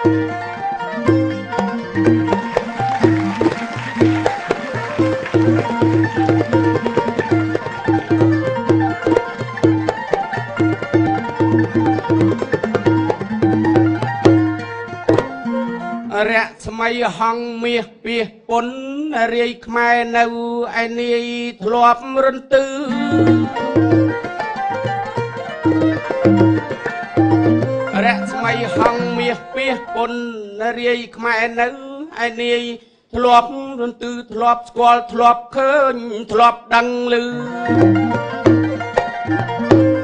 រៈស្មៃហងមាសពីសពុនរាយខ្មែរនៅឯនាយធ្លាប់រន្ទឺ មាសពីសពុនរាយខ្មែរនៅឯនាយធ្លាប់រន្ទឺធ្លាប់ស្គាល់ធ្លាប់ឃើញធ្លាប់ដឹងឮ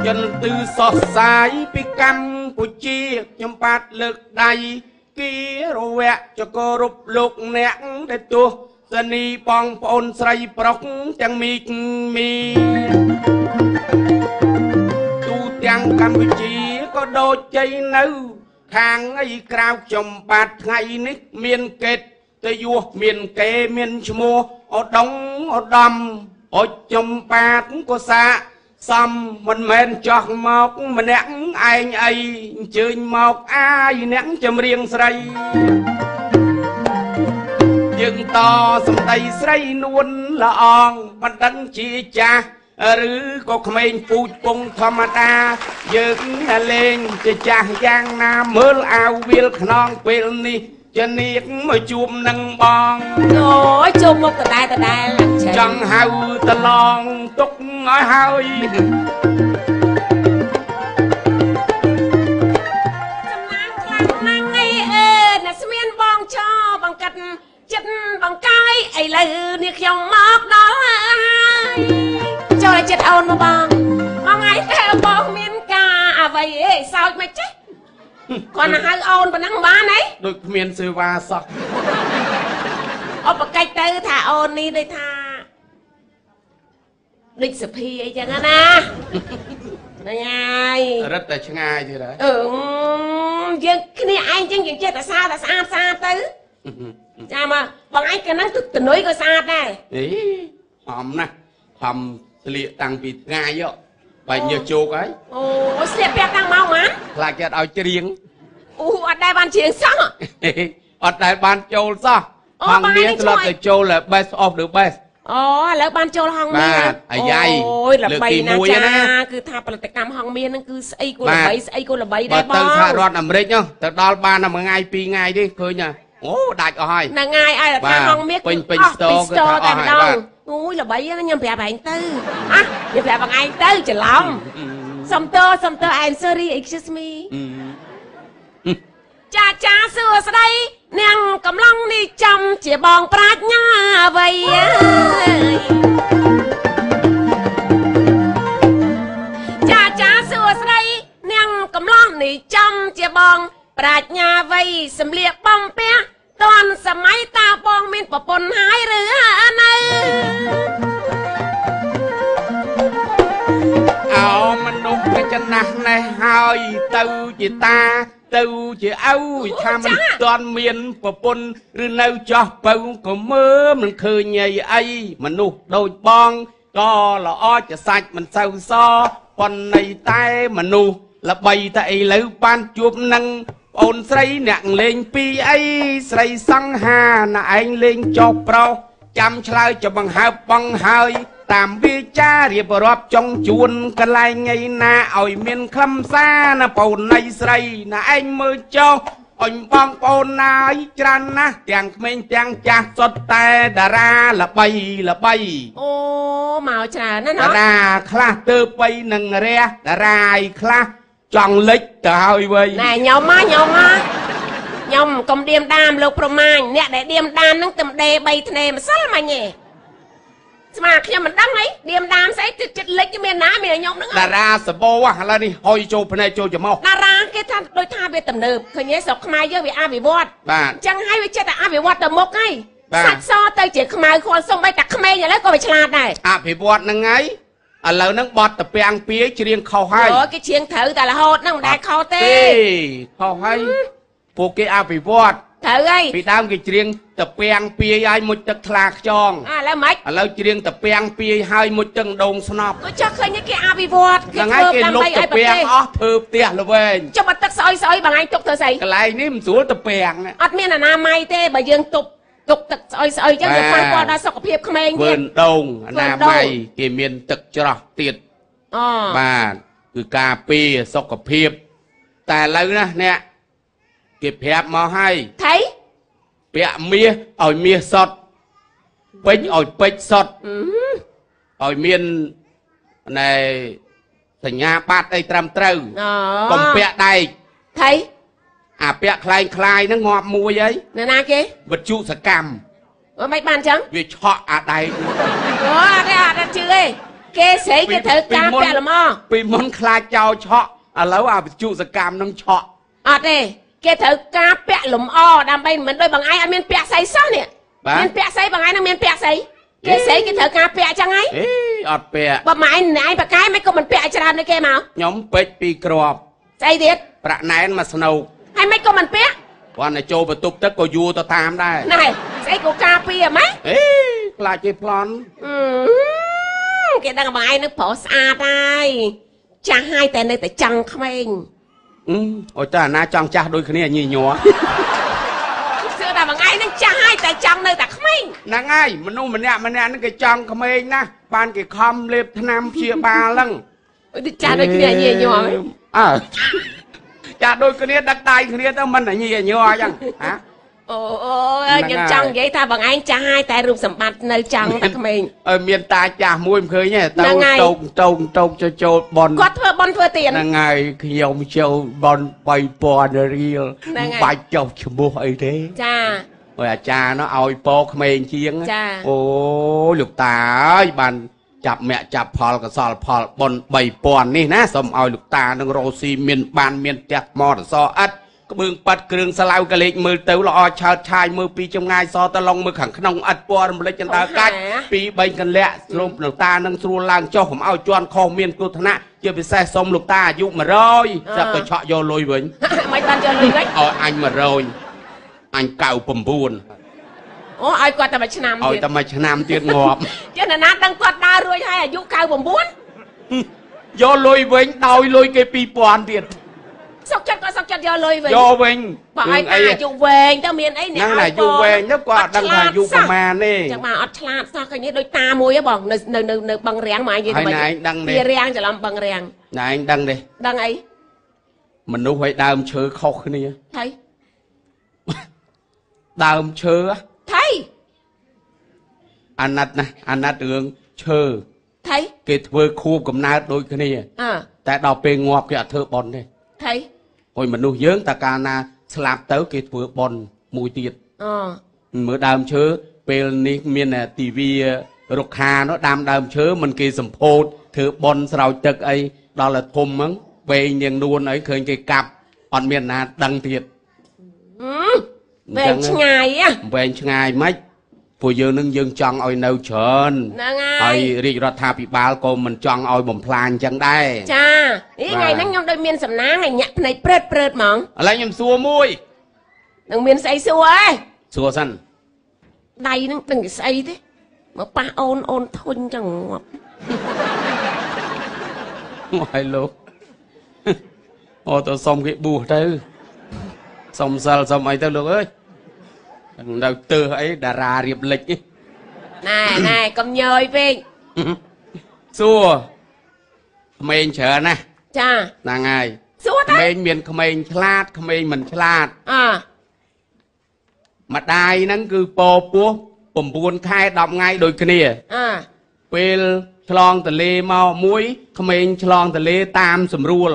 យន្តទឺសោះសាយពីកម្ពុជាខ្ញុំបាទលើកដៃគីរវៈចករុបលោកអ្នកដែលទោះសនីបងប្អូនស្រីប្រុសទាំងមីកមីទូទាំងកម្ពុជាក៏ដូចជ័យនៅ ខាងអីក្រៅចំបាទថ្ងៃនេះមានកេតតយោមានគេមានឈ្មោះឧដុងឧត្តមអុចចំបាទក៏សាកសំមិនមែនចោះមកម្នាក់ឯងអីអញ្ជើញមកអាយអ្នកចម្រៀងស្រីយើងតសំដីស្រីនួនល្អងមិនដឹងជាចាស់ ឬក៏ក្មេងពូជពងធម្មតាយើងលេងជាចាស់យ៉ាងណាមើលអាវវាលខ្នងពេលនេះចនាកមកជួបនឹងបងអូយជុំមុខដដែលដដែលអញ្ចឹងចង់ហៅតឡងទុកឲ្យហើយចំណាំខ្លាំងណាស់អីអើអ្នកស្មានបងចោបងកាត់ចិត្តបងកាយឥឡូវនេះខ្ញុំមកដល់ហើយ ចូលឲ្យចិត្តអូនមកបងបងឯងតែបងមានការអ្វីអេសើចមិនចេះគាត់ទៅហៅអូនប៉ុណ្ណឹងបានអីដូចគ្មានសេវាសោះអបកិច្ចទៅថាអូននេះដូចថាដូចសុភីអីចឹងណាណាហើយរឹតតែឆ្ងាយទៀតហើយអឺយើងគ្នាឯងចឹងយើងចេះតែស្អាតតែស្អាតស្អាតទៅចាំមកបងឯងកាលហ្នឹងទឹកតនុយក៏ស្អាតដែរអីហំណាស់ហំ ស្លៀកតាំងពីថ្ងៃយកបែរញើសជោកហើយអូស្លៀកពាក់តាំងមកហ្មងខ្លាចគេអត់ឲ្យច្រៀងអូអត់ដែរបានជ្រៀងសោះអត់ដែលបានចូលសោះអូហងបានមាសនេះធ្លាប់ជួយតែចូល best of the best អូឥឡូវបានចូលហងមាសបាទអាយ៉ៃអូយល្បីលើកទីណាស់មួយចាណាគឺថាផលិតកម្មហងមាសហ្នឹងគឺស្អីក៏បាទល្បីស្អីក៏ល្បីដែបើរបងទៅសហរដ្ឋអាមេរិកនោះទៅដល់បានតែមួយថ្ងៃពីរថ្ងៃទេឃើញហ่ะ អូដាច់អស់ហើយហ្នឹងហើយឲ្យតែបាទថាហងមាសគឺពេញពេញអស់ store ពី store គឺថាអស់តែម្ដហើយបាងទអូយល្បីណាស់ខ្ញុំប្រាប់ឯងទៅអ่ะខ្ញុំប្រាប់បងឯងទៅច្រឡំសុំទោសសុំទោស I'm sorry excuse me ចាចាសួស្ដីនាងកំឡុងនេះចំជាបងប្រាជ្ញាអ្វីអើយចាចាសួស្ដីនាងកំឡុងនេះចំជាបង ប្រាជ្ញាអ្វីសំលៀកបំពាក់តាន់សម័យតាបងមានប្រពន្ធហើយឬនៅអោមនុស្សវាចំណាស់ណេះហើយទៅជាតា ទៅជាឪថាមិនទាន់មានប្រពន្ធឬនៅចោះបើក៏មើលមិនឃើញអីអីមនុស្សដូចបងក៏ល្អជាសាច់មិនសូវសប៉ុន្តែតែមនុស្សល្បីតែឥឡូវបានជួបនឹង ប្អូនស្រីអ្នកលេងពីអីស្រីសង្ហាណាឯងលេងចោះប្រុសចាំឆ្លើយចុះបង្ហើបបងហើយ តាមវាចារៀបរាប់ចុងជួនកន្លែងថ្ងៃណាឲ្យមានខ្លឹមសារណាបូនណៃស្រីណាឯងមើលចុះអញបងប្អូនណាយច្រើនណាស់ទាំងក្មេងទាំងចាស់សុទ្ធតែតារាល្បីល្បីអូមកច្រើនណាស់តាណោះរាខ្លះទៅបីនឹងរះតារាឯខ្លះ ចង់លិចទៅហើយវៃណែញោមមកញោមមកញោមកុំឌៀមដាមលោកប្រមាញអ្នកដែលឌៀមដាមហ្នឹងទំដេ3ធ្នេម្សិលមិញឯងស្មាខ្ញុំមិនដឹងអីឌៀមដាមស្អីទឹកចិត្តលិចមានណាមានញោមហ្នឹងតារាសបោឥឡូវនេះហុយចូលភ្នែកចូលច្រមុះតារាគេថាដូចថាវាទំនើបឃើញទេស្រុកខ្មែរយើងវាអភិវឌ្ឍបាទអញ្ចឹងហើយវាចេះតែអភិវឌ្ឍទៅមុខហើយបាទសាច់សទៅជាខ្មៅខលសុំបីតែក្មេងឥឡូវក៏វាឆ្លាតដែរអភិវឌ្ឍហ្នឹងហើយ ឥឡូវហ្នឹងបត់តពាំងពីច្រៀងខុសហើយអូគេជ្រៀងត្រូវតែរហូតហ្នឹងមិនដែលខុសទេខុសហើយពួកគេអភិវឌ្ឍត្រូវហើយពីដើមគេច្រៀងតពាំងពាយឲ្យមុជទឹកថ្លាខ្យងអាឥឡូវម៉េចឥឡូវច្រៀងតពាំងពាយឲ្យមុជទឹកដងស្នប់ក៏ចោះឃើញគេអភិវឌ្ឍគេហ្នឹងហើយធ្វើគេលុបតដើម្បីឲ្យប្រពាំងទេសអស់ធ្វើផ្ទះល្វែងចុះបើទឹកស្អុយស្អុយបងឯងទុកធ្វើស្អីកន្លែងនេះមិនស្រួលតពាំងណាអត់មានអនាម័យទេបើយើងទុក ទុកទឹកស្អុយស្អុយចឹងបាទវាប៉ះពាល់ដល់សុខភាពក្មេងធ្វើទៀតដងអនាធ្វើម័យដូងគេមានទឹកច្រោះទៀតអូបាទគឺការពារសុខភាព តែឥឡូវណាអ្នកគេប្រាប់មកឲ្យថៃពាក់មាសឲ្យមាសសុតពេជ្រឲ្យពេជ្រសុតអឺឲ្យមានណែសញ្ញាបត្រអីត្រឹមត្រូវអូកុំពាក់ដែកថៃ អាពាក់คล้ายคล้ายហ្នឹងងាប់មួយហើយ នៅណាគេ វិទ្យុសកម្ម អូមិនបានចឹង វាឆក់អាដែក អូអត់ទេអត់ជឿទេគេស្រីគេត្រូវការពាក់ល្មម ពីមុនខ្លាចចោលឆក់ឥឡូវអាវិទ្យុសកម្មហ្នឹងឆក់ អត់ទេគេត្រូវការពាក់លំអដើម្បីមិនដូចបងឯងអត់មានពាក់ស្អីសោះនេះ បាទ មានពាក់ស្អីបងឯងនឹងមានពាក់ស្អីគេស្អីគេត្រូវការពាក់ចឹងហើយ អេអត់ពាក់ បើម៉ែឯងឯងបកកាយមិនក៏មិនពាក់ឲ្យច្រើនដូចគេមក ខ្ញុំពេជ្រពីរគ្រាប់ ស្អីទៀត ប្រាក់ណែនមកស្នូក ហើយមិនក៏មិនពាក់គាត់ទៅចូលបន្ទប់ទឹកក៏យួរទៅតាមដែរណែស្អីក៏ការពារម៉េចអេខ្លាចគេប្លន់អឺគេដឹងបងឯងនឹងប្រុសស្អាតហើយចាស់ហើយតែនៅតែចង់ក្មេងអឺអូយតើអាណាចង់ចាស់ដូចគ្នាញីញ័រសឿថាបងឯងនឹងចាស់ហើយតែចង់នៅតែក្មេងហ្នឹងហើយមនុស្សម្នាក់ម្នាក់ហ្នឹងគេចង់ក្មេងណាស់បានគេខំលេបថ្នាំព្យាបាលហ្នឹងអុយដូចចាស់ដូចគ្នាញីញ័រហ៎អើ ចាស់ដូចគ្នាដឹកដៃគ្នាទៅមិនញីញ័រអញ្ចឹងហាអូអូហ្នឹងខ្ញុំហើយចង់និយាយថាបងឯងចាស់ហើយតែរូបសម្បត្តិនៅចង់តែក្មេងអើមានតាចាស់មួយមិនឃើញទេហ្នឹងទៅហើយតោកតោកតោកចូលចូលបនគាត់ធ្វើបន់ធ្វើទៀនហ្នឹងហើយខ្ញុំចូលបន3000រៀលហ្នឹងហើយបាច់ចុះឈ្មោះអីទេចាអើយអាចារ្យនោះឲ្យពរក្មេងជាងចាអូលោកតាអើយបាន ចាប់មាក់ចាប់ផលកសលផលបុណ្យ3000នេះណាសូមឲ្យលោកតានឹងរស់ស៊ីមានបានមានផ្ទះថ្មរសអិតក្បឿងប៉ាត់គ្រឿងស្លាវកលេចមើលទៅល្អឆើតឆាយមើលពីចម្ងាយសតឡងមើលខាងក្នុងអិតពណ៌រំលេចចន្ទើកាច់ពីរបីកន្លាក់ស្រុំលោកតានឹងស្រួលឡើងចុះកុំឲ្យជន់ខុសមានគ្រោះថ្នាក់ជាពិសេសសូមលោកតាអាយុ100ស្រាប់ទៅឆក់យកលុយវិញមិនបានយកលុយវិញឲ្យអញ100អញ99 អូឲ្យគាត់តែមួយឆ្នាំឲ្យទៀតតែមួយឆ្នាំទៀតងាប់ចេះនរណាដឹងគាត់ដើររួចហើយអាយុ99យកលុយវិញដោយលុយគេ2000ទៀតសុកចិត្តក៏សុកចិត្តយកលុយវិញយកវិញបើឲ្យតាអីអាយុវែងទៅមានអីហ្នឹងណាអាយុវែងទៅគាត់អត់ដឹងថាអាយុប្រមាណទេចឹងមកអត់ឆ្លាតសោះឃើញនេះដូចតាមួយហ៎បងនៅនៅនៅនៅបឹងរាំងមកនិយាយហើយទៅណែឯងដឹងទេវារាំងច្រឡំបឹងរាំងណែឯងដឹងទេដឹងអីមនុស្សឲ្យដើមឈើខុសគ្នាថៃដើមឈើ ថៃអាណិតណាអាណិតរឿងឈើថៃគេធ្វើខួបកំណើតដូចគ្នាអើតែដល់ពេលងាប់គេអត់ធ្វើបន់ទេថៃអុយមនុស្សយើងតើកាលណាស្លាប់ទៅគេធ្វើបន់មួយទៀតអូមើលដើមឈើពេលនេះមានទីវារុក្ខានោះដាំដើមឈើមិនគេសម្ពោធធ្វើបន់ស្រោចទឹកអីដល់តែធំហ្នឹងវែងនាងនួនអីឃើញគេកាប់អត់មានណាដឹងទៀតហឹម វែងឆ្ងាយហ៎វែងឆ្ងាយម៉េចពួកយើងនឹងយើងចង់ឲ្យនៅច្រើនហ្នឹងហើហើយយរាជរដ្ឋាភិបាលក៏មិនចង់ឲ្យបំផ្លាញចឹងដែរចានេះបាទថ្ងៃហ្នឹងខ្ញុំដូចមានសំណាងឲ្យញាក់ភ្នែកព្រឹតព្រឹតហ្មងឥឡូវខ្ញុំសួរមួយនឹងមានស្អីសួរអេសួរសិនដៃហ្នឹងដឹងគេស្អីទេមកប៉ះអូនអូនធុញចឹងងាប់ហើយលោកអូទៅសុំគេបួសទៅ សុំសិលសុំអីទៅលោកអើយនៅទើសអីតារារៀបលិចនេះណែណែកុំញយពេកសួរក្មេងច្រើនណាស់ចាហ្នឹងហើយសួរក្ទៅមេងមានក្មេងឆ្លាតក្មេងមិនឆ្លាតអើម្ដាយហ្នឹងគឺពពោះ9ខែ10ថ្ងៃដូចគ្នាអើពេលឆ្លងតលេមកមួយក្មេងឆ្លងតលេតាមស្រួល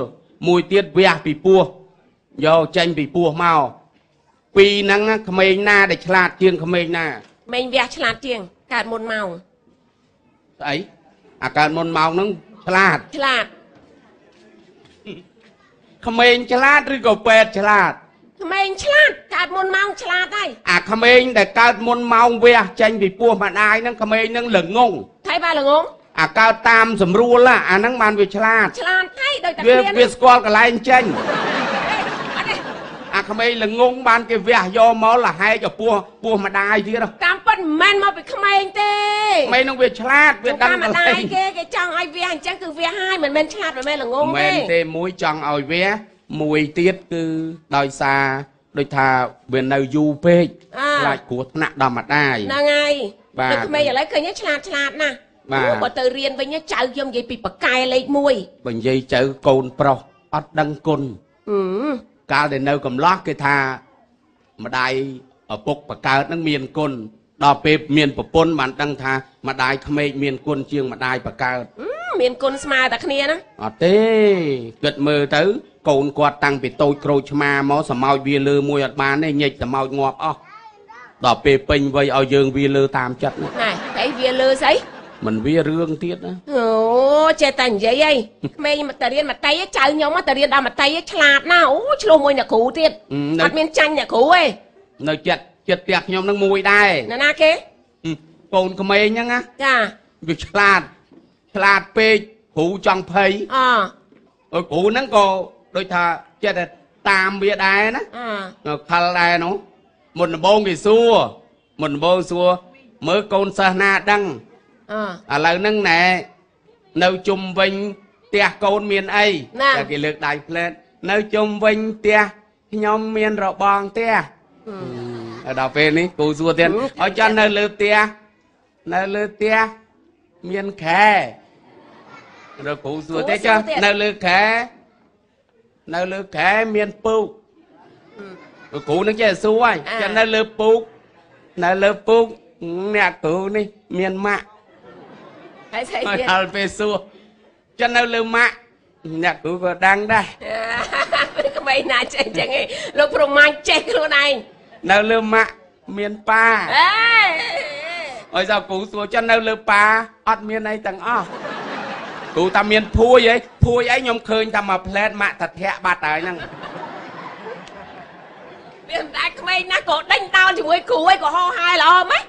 មួយទៀតវះពីពោះ យកចេញពីពោះមកពីរហ្នឹងណាក្មេងណាដែលឆ្លាតជាងក្មេងណាមេងវះឆ្លាតជាងកើតមុនម៉ោងស្អីអាកើតមុនមកហ្នឹងឆ្លាតឆ្លាតក្មេងឆ្លាតឬក៏ពេទ្យឆ្លាតក្មេងឆ្លាតកើតមុនម៉ោងឆ្លាតហើយអាក្មេងដែលកើតមុនម៉ោងវះចេញពីពោះម្ដាយហ្នឹងក្មេងហ្នឹងល្ងងថៃបាទល្ងងអាកើតតាមស្រួលណាអាហ្នឹងបានវាឆ្លាតឆ្លាតថៃដូចតែវាគ្មានវាស្គាល់កន្លែងចេញអត់ទេអាអា ក្មេងល្ងងបានគេវះយកមកលហែកឲ្យពោះពោះម្ដាយទៀតហ៎តាមពិតមិនមែនមកពីក្មេងទេក្មេងនឹងវាឆ្លាតវាវាដឹងតាមកម្ន្ដាលែយងគេគេចង់ឲ្យវាអញ្ចឹងគឺវាឲ្យមិនមែនឆ្លាតមិនមែនល្ងងមែទេនទេមួយចង់ឲ្យវះមួយទៀតគឺដោយសារដូចថាវានៅយូរពេកអាខ្លាចគ្រោះថ្នាក់ដល់ម្ដាយហ្នឹងហើយបាទដូចក្មេងឥឡូវឃើញឆ្លាតឆ្លាតណាស់បាទអូបើទៅរៀនវិញចៅខ្ញុំនិយាយពីបកែលេខ1បើនិយាយទៅកូនប្រុសអត់ដឹងគុណអឺ កាលដែលនៅកំឡោះគេថាម្ដាយឪពុកបកើតនឹងមានគុណដល់ពេលមានប្រពន្ធបានដឹងថាម្ដាយក្មេកមានគុណជាងម្ដាយបកើតអឺមានគុណស្មើតែគ្នាណាអត់ទេគិតមើលទៅ កូនគាត់តាំងពីតូចក្រូចឆ្មាមកសម្ោចវាលើមួយអត់បានទេញិចសម្ោចងាប់អស់ដល់ពេលពេញវ័យឲ្យយើងវាលើតាមចិត្តណាណែតែវាលើស្អីមិនវារឿងទៀតណាអូ ចេះតែនិយាយអីក្មេងមកទៅរៀនមតីចៅខ្ញុំមកទៅរៀនដល់មតីឆ្លាតណាស់អូឆ្លោះមួយអ្នកគ្រូទៀតអឺនៅអត់មានចាញ់អ្នកគ្រូទេនៅចិត្តចិត្តផ្ទះខ្ញុំនឹងមួយដែរណាណាគេហឹមកូនក្មេងហ្នឹងណាចាវាឆ្លាតឆ្លាតពេកគ្រូចង់ភ័យអអើគ្រូហ្នឹងក៏ដូចថាចិត្តតែតាមវាដែរណាអខលដែរនោះមុនដំបូងគេសួរមុនដំបូងសួរមើលកូនសិស្សណាដឹងអឥឡូវហ្នឹងណែ នៅជុំវិញផ្ទះកូនមានអីណាតែគេលើកដៃផ្លែតនៅជុំវិញផ្ទះខ្ញុំមានរបងផ្ទះហើយដល់ពេលនេះគ្រូសួរទៀតឲ្យចាន់នៅលើផ្ទះនៅលើផ្ទះមានខែរកគ្រូសួរទៀតចាស់នៅលើខែនៅលើខែមានពូកគ្រូនឹងចេះសួរហើយចាន់នៅលើពូកនៅលើពូកអ្នកគ្រូនេះមានម៉ាក់ ហើយស្អីហើយទៀតដល់ពេលសួរចាន់នៅលើម៉ាក់អ្នកគ្រូក៏ដឹងដែរក្មេងណាចេះអញ្ចឹងឯងលោកប្រមាញ់ចេះខ្លួនឯងនៅលើម៉ាក់មានប៉ាអេហើយ sao គ្រូសួរចាន់នៅលើប៉ាអត់មានអីទាំងអស់គ្រូតាមានភួយអីភួយអីខ្ញុំឃើញតែមួយផ្លែតម៉ាក់តាធាក់បាត់ហើយហ្នឹងវាមិនដែរក្មេងណាស់ក៏ដេញដោលជាមួយគ្រូឯងក៏ហោហាយល្អម៉េច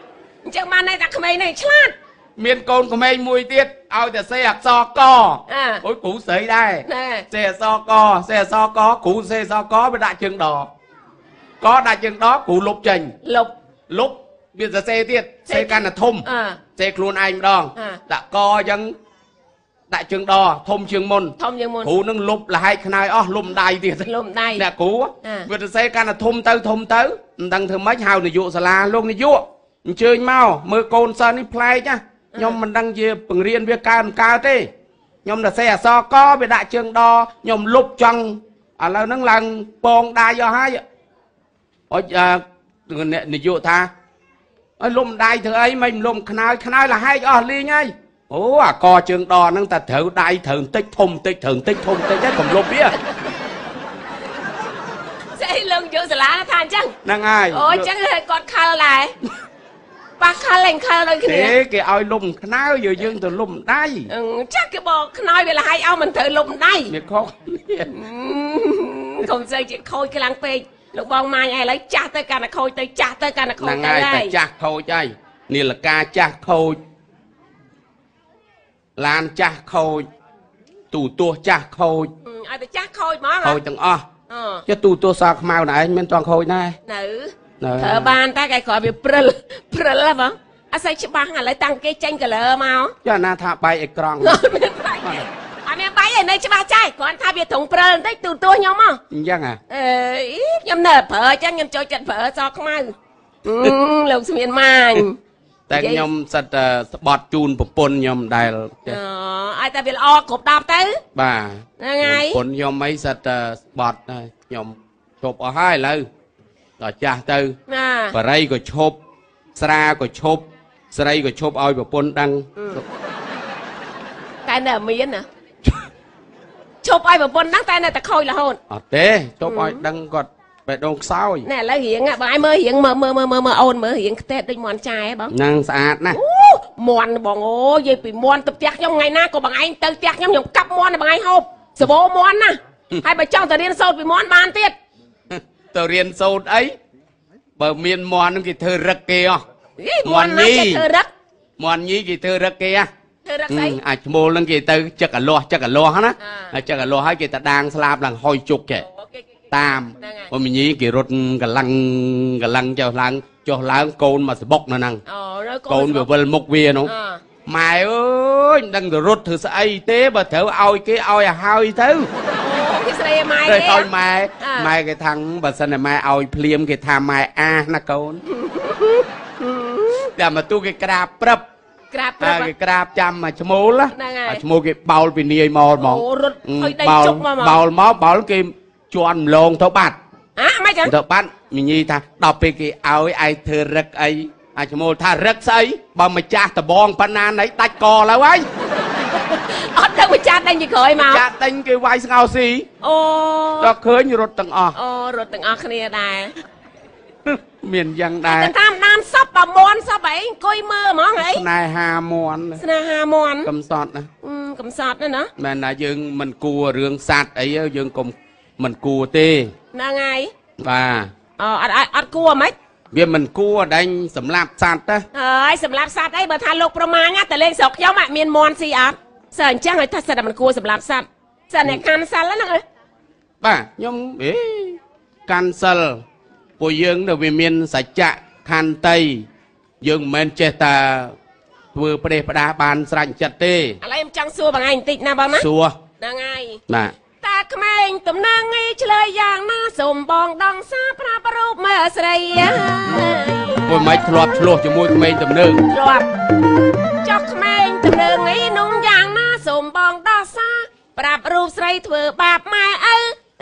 អញ្ចឹងបានន័យថាក្មេងនេះឆ្លាត មានកូនក្មេងមួយទៀតឲ្យតែសេអក្សរកអើអូយគ្រូស្រីដែរណែសេអក្សរកសេអក្សរកគ្រូសេអក្សរកវាដាក់ជើងដកដាក់ជើងដគ្រូលុបចេញលុបលុបវាសរសេរទៀតសេកាន់តែធំអើសេខ្លួនឯងម្ដងអ่าដាក់កអញ្ចឹងដាក់ជើងដធំជាងមុនធំជាងមុនគ្រូនឹងលុបលហែកខ្នើយអស់លុំដៃទៀតលុំដៃអ្នកគ្រូអ่าវាសរសេរកាន់តែធំទៅធំទៅមិនដឹងធ្វើម៉េចហៅនាយកសាលាលោកនាយកអញ្ជើញមកមើលកូនសិស្សនេះប្លែកណា ខ្ញុំមិនដឹងជាបង្រៀនវាកើតមិនកើតទេខ្ញុំតែសេអក្សរកវាដាក់ជើងដខ្ញុំលុបចង់ឥឡូវហ្នឹងឡើងពងដៃអស់ហើយអុចអឺអ្នកនាយកថាអើយលុំដៃធ្វើអីមិនលុំខ្នើយខ្នើយលហែកអស់លីងហើយអូអាកជើងដហ្នឹងតែត្រូវដៃត្រូវបន្តិចធំបន្តិចត្រូវបន្តិចធំបន្តិចហើយកុំលុបវាស្អីលោកយកសាលាថាអញ្ចឹងហ្នឹងហើយអូអញ្ចឹងគាត់ខលដែរ ប៉ះខលឡើងខលដូចគ្នាទេគេឲ្យលុំខ្នើយើយើងទៅលុំដៃចាស់គេបកខ្នើវាលហើយឲ្យមិនត្រូវលុំដៃវាខុសកុំស្អីជាខូចខ្លាំងពេកលោកបងម៉ាញឯឥឡូវចាស់ទៅកាន់តែខូចទៅចាស់ទៅកាន់តែខូចទៅហើយហ្នឹងហើយតែចាស់ខូចហើយនាឡិកាចាស់ខូចឡានចាស់ខូចទូទោះចាស់ខូចឲ្យតែចាស់ខូចហ្មងខូចទាំងអស់ចុះទូទោះសាខ្មៅណែឯងមិនតន់ខូចណែនៅ ធ្វើបានតែគេគ្រាន់វាព្រិលព្រិលហ៎បងអត់សូវច្បាស់ឥឡូវតាំងគេចេញ color មកចាណាថាបែកអេក្រង់អត់មានបាយទេអត់មានបាយឯនៅច្បាស់ចាស់គ្រាន់ថាវាត្រង់ព្រិលបន្តិចទូទួខ្ញុំមកអញ្ចឹងហ่ะអេខ្ញុំនៅប្រើអញ្ចឹងខ្ញុំចូលចិត្តប្រើសខ្មៅអឺលោកស្មានម៉ាញតែនិយាយខ្ញុំសិតតែស្បត់ជូនប្រពន្ធខ្ញុំដែលចេះអឲ្យតែវាល្អគ្រប់10ទៅបាទហ្នឹងហើយប្រពន្ធខ្ញុំអីសិតតែស្បត់ហើយខ្ញុំឈប់អស់ហើយឥឡូវ ដល់ចាស់ទៅណាបរិយក៏ឈប់ស្រាក៏ឈប់ស្រីក៏ឈប់ឲ្យប្រពន្ធដឹងតែនៅមានណាឈប់ឲ្យប្រពន្ធហ្នឹងតែនៅតែខូចរហូតអត់ទេឈប់ឲ្យដឹងគាត់បេះដូងខ្សោយណែឥឡូវរៀងបងឯងមើលរៀងមើលមើលមើលមើលមើលអូនមើលរៀងខ្ទេតដូចមន់ចាយហ៎បងហ្នឹងស្អាតណាស់អូមន់បងអូយនិយាយពីមន់ទៅផ្ទះខ្ញុំថ្ងៃណាក៏បងឯងទៅផ្ទះខ្ញុំខ្ញុំកាប់មន់ឲ្យបងឯងហូបសបោមន់ណាហើយបើចង់ទៅរៀនសូត្រពីមន់បានទៀត ទៅរៀនសូត្រអីបើមានមន់ហ្នឹងគេធ្វើរឹកគេអស់យីមន់ណាចេះធ្វើរឹកមន់ញីគេធ្វើរឹកគេហ៎ធ្វើរឹកស្អីអាចឈ្មោលហ្នឹងគេទៅចឹកកលាស់ចឹកកលាស់ណាអាហើយចឹកកលាស់ហើយគេទៅដាងស្លាប់ឡើងហុយជុកចេះអូគេគេគេតាមហ្នឹងហើយអូមីញីគេរត់កម្លាំងកម្លាំងចុះឡើងចុះឡើងកូនមកសបុកនៅហ្នឹងអូនៅកូនវាវិលមុខវានោះអម៉ែអើយមិនដឹងទៅរត់ធ្វើស្អីទេបើត្រូវឲ្យគេឲ្យឲ្យហើយទៅ អូគេស្រីឲ្យម៉ែទៅទេឲ្យម៉ែអ่าម៉ែគេថាំងបើសិនតែម៉ែឲ្យភ្លាមគេថាម៉ែអាសណាកូនតែមកទូគេក្រាបព្រឹបក្រាបតែប្រាប់គេក្រាបចាំមកឈ្មោលណាហ្នឹងហើយអាឈ្មោលគេបោលពីនាយមកហ្មងអូរត់ឲ្យដីបោលជុកមកមកបោលមកបោលគេជន់ម្លងទៅបាត់អាមិនចឹងទៅបាត់មីញីថាដល់ពេលគេឲ្យឯងធ្វើរឹកអីអាឈ្មោលថារឹកស្អីបើម្ចាស់ដបងប៉ុណ្ណាណៃដាច់កឡើយហើយ អត់ដឹងម្ចាស់ដេញពីក្រោយមក ចាក់ទិញគេវាយស្ងោស៊ី អូ ដល់ឃើញរត់ទាំងអស់ អូរត់ទាំងអស់គ្នាដែរ មានយ៉ាងដែរ តែតាមដានសពបើមន់សពអីអង្គុយមើលហ្មងអី ស្នេហាមន់ ស្នេហាមន់ កំសត់ណា អឺកំសត់ណាស់ណា មែនណាយើងមិនគួររឿងសัตว์អីទេយើងកុំមិនគួរទេ ហ្នឹងហើយ បាទ អូអត់អត់អត់គួរហ្មង វាមិនគួរដាញ់សម្លាប់សัตว์ទេ ហើយសម្រាប់សត្វអីបើថាលោកប្រមាញណាតែលេងស្រុកខ្ញុំអត់មានមន់ស៊ីអត់ សើអញ្ចឹងឲ្យថាសិតតែមិនគួរសម្រាប់សត្វសិតអ្នកកាន់សិលហ្នឹងអើបាទខ្ញុំអេកាន់សិលពួកយើងនៅវាមានសច្ចៈខន្តីយើងមិនមែនចេះតែធ្វើប្រទេសផ្ដាសបានស្រាច់ចិត្តទេឥឡូវខ្ញុំចង់សួរបងឯងបន្តិចណាបងណាសួរហ្នឹងហើយបាទតាក្មេងតំណាងឯឆ្លើយយ៉ាងណាសូមបងដងសាប្រាប់រូបមើលស្រីអើយពួកមិនធ្លាប់ឆ្លោះជាមួយក្មេងទំនើងធ្លាប់ចុះក្មេងតំណាងឯនំយ៉ាងណា សូមបងដោះសាប្រាប់រូបស្រីធ្វើបាបម៉ែឪ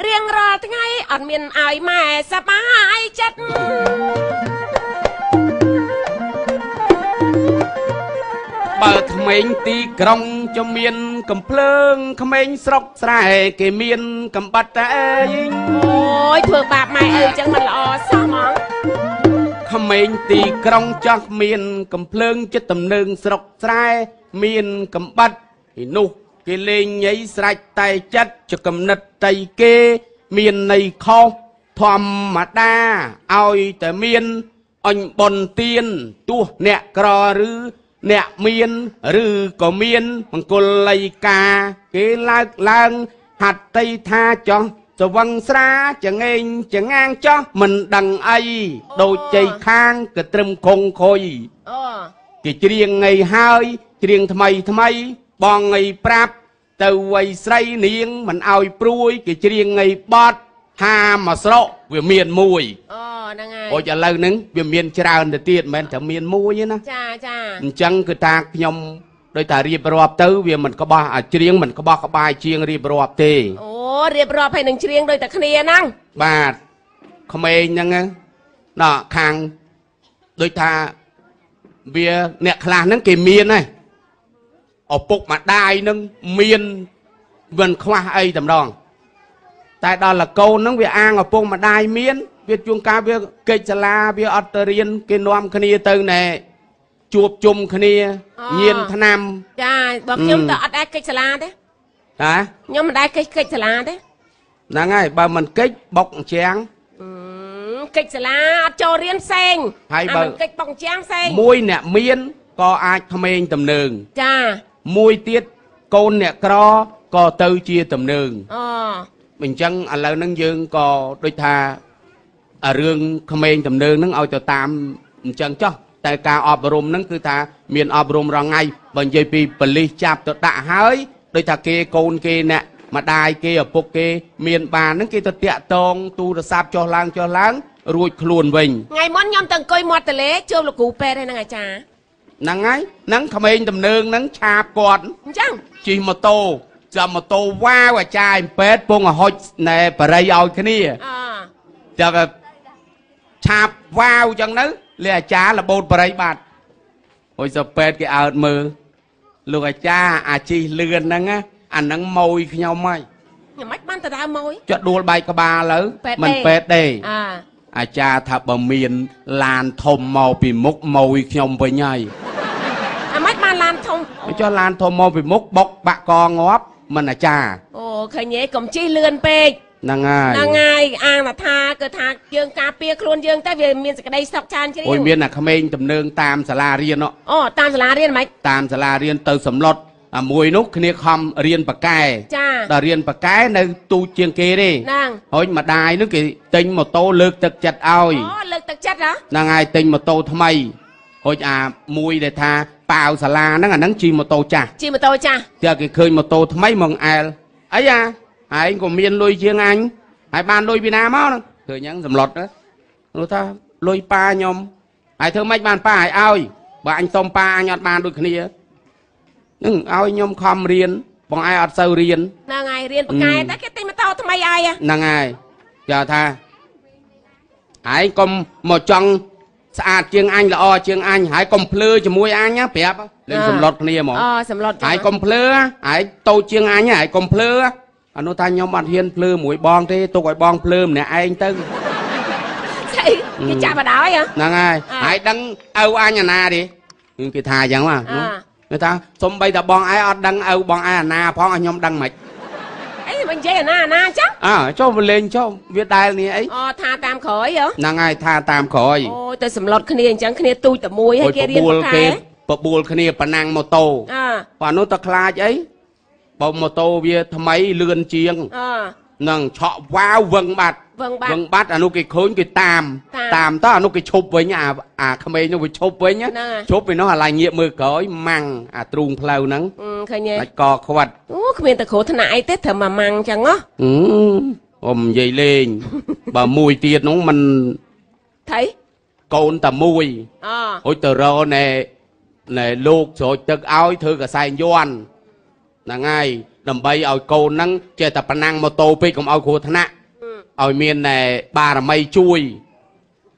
រៀងរាល់ថ្ងៃអត់មានឲ្យម៉ែសប្បាយចិត្តបើក្មេងទីក្រុងចំមានកំភ្លើងក្មេងស្រុកស្រែគេមានកំបាត់តែឯងអូយធ្វើបាបម៉ែឪអញ្ចឹងមិនល្អសោះហ្មងក្មេងទីក្រុងចោះមានកំភ្លើងចិត្តទំនើងស្រុកស្រែមានកំបាត់ ឯនោះគេលេងញីស្រាច់តែចិត្តចកំណិតតៃគេ មានន័យខុសធម្មតាឲ្យតែមានអញបនទៀនទោះអ្នកក្រឬអ្នកមានឬក៏មានមង្គលីកាគេលើកឡើងហត្ថីថាចោះស្វឹងស្រាចងេងចងាងចោះមិនដឹងអីដូចជ័យខាងក៏ត្រឹមខុងខុយអូគេច្រៀងងៃហើយច្រៀងថ្មីថ្មី បងងៃប្រាប់ទៅវ័យស្រីនាងមិនអោយព្រួយគេច្រៀងងៃបត់ហាមកស្រកវាមានមួយអូហ្នឹងហើយអូចឥឡូវហ្នឹងវាមានច្រើនទៅទៀតមិនមែនតែមានមួយទេណាចាចាអញ្ចឹងគឺថាខ្ញុំដោយតារៀបរាប់ទៅវាមិនក្បោះអាច្រៀងមិនក្បោះក្បាយជាងរៀបរាប់ទេអូរៀបរាប់ឲ្យនឹងច្រៀងដូចតែគ្នាហ្នឹងបាទក្មេងហ្នឹងណាណ៎ខាងដូចថាវាអ្នកខ្លះហ្នឹងគេមានហើយ ឪពុកម្ដាយហ្នឹងមានមិនខ្វះអីតម្ដងតែដល់លកូនហ្នឹងវាអាងឪពុកម្ដាយមានវាជួងកាលវាកិច្ចសាលាវាអត់ទៅរៀនគេនាំគ្នាទៅណែជួបជុំគ្នាញៀនឆ្នាំចាបើខ្ញុំអឺទៅអត់ដែរកិច្ចសាលាទេណាខ្ញុំមិនដែរកិច្ចកិច្ចសាលាទេហ្នឹងហើយបើមិនកិច្ចបុកអញ្ចាំងអឺកិច្ចសាលាអត់ចូលរៀនផ្សេងហើយអាបើមិនកិច្ចបងជាងផ្សេងមួយអ្នកមានក៏អាចក្មេងទំនើងចា មួយទៀតកូនអ្នកក្រក៏ទៅជាទំនើងអូអញ្ចឹងឥឡូវហ្នឹងយើងក៏ដូចថាអារឿងក្មេងទំនើងហ្នឹងឲ្យទៅតាមអញ្ចឹងចុះតែការអប់រំហ្នឹងគឺថាមានអប់រំរងថ្ងៃបើនិយាយពីបលិសចាប់ទៅដាក់ហើយដូចថាគេកូនគេអ្នកម្ដាយគេឪពុកគេ មានបានហ្នឹងគេទៅតាក់តងទូរស័ព្ទចុះឡើងចុះឡើងរួចខ្លួនវិញថ្ងៃមុនខ្ញុំទៅអង្គុយមាត់ទន្លេជួបលោកគ្រូពេទ្យហ្នឹងអាចារ្យ ហ្នឹងហើយហ្នឹងក្មេងទំនើងហ្នឹងឆាបគាត់អញ្ចឹងជិះម៉ូតូចាំម៉ូតូវ៉ាវអាចារ្យពេទ្យពងឲ្យហុចណែបរិយឲ្យគ្នាអចាំតែឆាបវ៉ាវចឹងទៅលេអាចារ្យលបូតបរិយបាត់ហុយសពេទ្យគេអើតមើលលោកអាចារ្យអាជីលឿនហ្នឹងណាអាហ្នឹងម៉ួយខ្ញុំហើយខ្ញុំមិនបានទៅដើមមួយចុះដួលបែកក្បាលលើពេទ្យមិនទេពេទ្យទេអើ អាចារ្យថាបើមានឡានធំមកពីមុខម៉ួយខ្ញុំវិញហើយអាមិនបានឡានធំចុះឡានធំមកពីមុខបុកបាក់កងាប់មិនអាចារ្យអូឃើញទេកុំជិះលឿនពេកហ្នឹងហើយហ្នឹងហើយអាងថាគឺថាយើងការពារខ្លួនយើងទៅវាមានសេចក្តីសុខចានជ្រាវអូយមានអាក្មេងទំនើងតាមសាលារៀនហ៎អូតាមសាលារៀនហ្មងតាមសាលារៀនទៅសំឡុត អាមួយនោះគ្នាខំរៀនប៉ាកែចាដល់រៀនប៉ាកែនៅទូជាងគេទេហ្នឹងហើយម្ដាយនោះគេទិញម៉ូតូលើកទឹកចិត្តឲ្យអូលើកទឹកចិត្តហ៎ហ្នឹងហើយទិញម៉ូតូថ្មីហើយអាមួយដែលថាប៉ាវសាលាហ្នឹងអាហ្នឹងជិះម៉ូតូចាស់ជិះម៉ូតូចាស់តែគេឃើញម៉ូតូថ្មីមកអែលអីអាឯងក៏មានលុយជាងអញហើយបានលុយពីណាមកហ្នឹងឃើញហ្នឹងសម្លុតទៅនោះថាលុយប៉ាខ្ញុំហើយធ្វើម៉េចបានប៉ាឲ្យឲ្យបើអញសុំប៉ាអញអត់បានដូចគ្នាហ្នឹងឲ្យខ្ញុំខំរៀនបងឯងអត់សូវរៀន ហ្នឹងហើយរៀនប៉ាកែ អឺ តែគេទិញម៉ូតូថ្មីឲ្យហ៎ ហ្នឹងហើយគេថាឯងកុំមកចង់ស្អាតជាងអញល្អជាងអញហើយកុំភ្លឺជាមួយអញណាប្រាប់លេងសម្លុតគ្នាហ្មង អូសម្លុត ហើយកុំភ្លឺហើយកតូចជាងអញហើយកុំភ្លឺអានោះថាខ្ញុំអត់ហ៊ានភ្លឺមួយបងទេទុកឲ្យបងភ្លឺម្នាក់ឯងទៅ ស្អីគេចាប់បដ ாய்ហ៎ ហ្នឹងហើយ អ่า ហើយដឹងឪអញអាណាទេគេថាអញ្ចឹងហ៎ អ่า គេថាសំបីតាបងឯងអត់ដឹងឪបងឯងអាណាផងឲ្យខ្ញុំដឹងមិនអីមិននិយាយអាណាអាណាអញ្ចឹងអើចុះវាលេងចុះវាដែលនេះអីអូថាតាមក្រោយហ៎ហ្នឹងហើយថាតាមក្រោយអូទៅសម្លុតគ្នាអញ្ចឹងគ្នាទូចតែមួយហើយគេរៀនបបួលប៉ាកែគេបបួលគ្នាប៉ណាំងម៉ូតូអើបាទនោះតខ្លាចអីបើម៉ូតូវាថ្មីលឿនជាងអើ នឹងឆក់វ៉ាវវឹងបាត់វឹងបាត់វឹងបាត់អានោះគេឃើញគេតាមតាមតាមតអានោះគេឈប់វិញអាអាក្មេងនោះវាឈប់វិញណាហ្នឹងហើយឈប់ពីនោះអាឡាយងាកមើលក្រោយម៉ាំងអាទ្រូងផ្លូវហ្នឹងអឺឃើញទេដាច់កខ្វាត់អូគ្មានតែគ្រូថ្នាក់អីទេត្រឹមមួយម៉ាំងអញ្ចឹងហ៎អឺអ៊ំនិយាយលេងបើមួយទៀតនោះมันថៃកូនតែមួយអូហុចទៅរកណែណែលោកស្រោចទឹកឲ្យធ្វើកសែងយន់ហ្នឹងហើយដើម្បីឲ្យកូនហ្នឹងចេះតែប្រណាំងម៉ូតូពេកកុំឲ្យគ្រោះថ្នាក់អឺឲ្យមានណែបារមីជួយ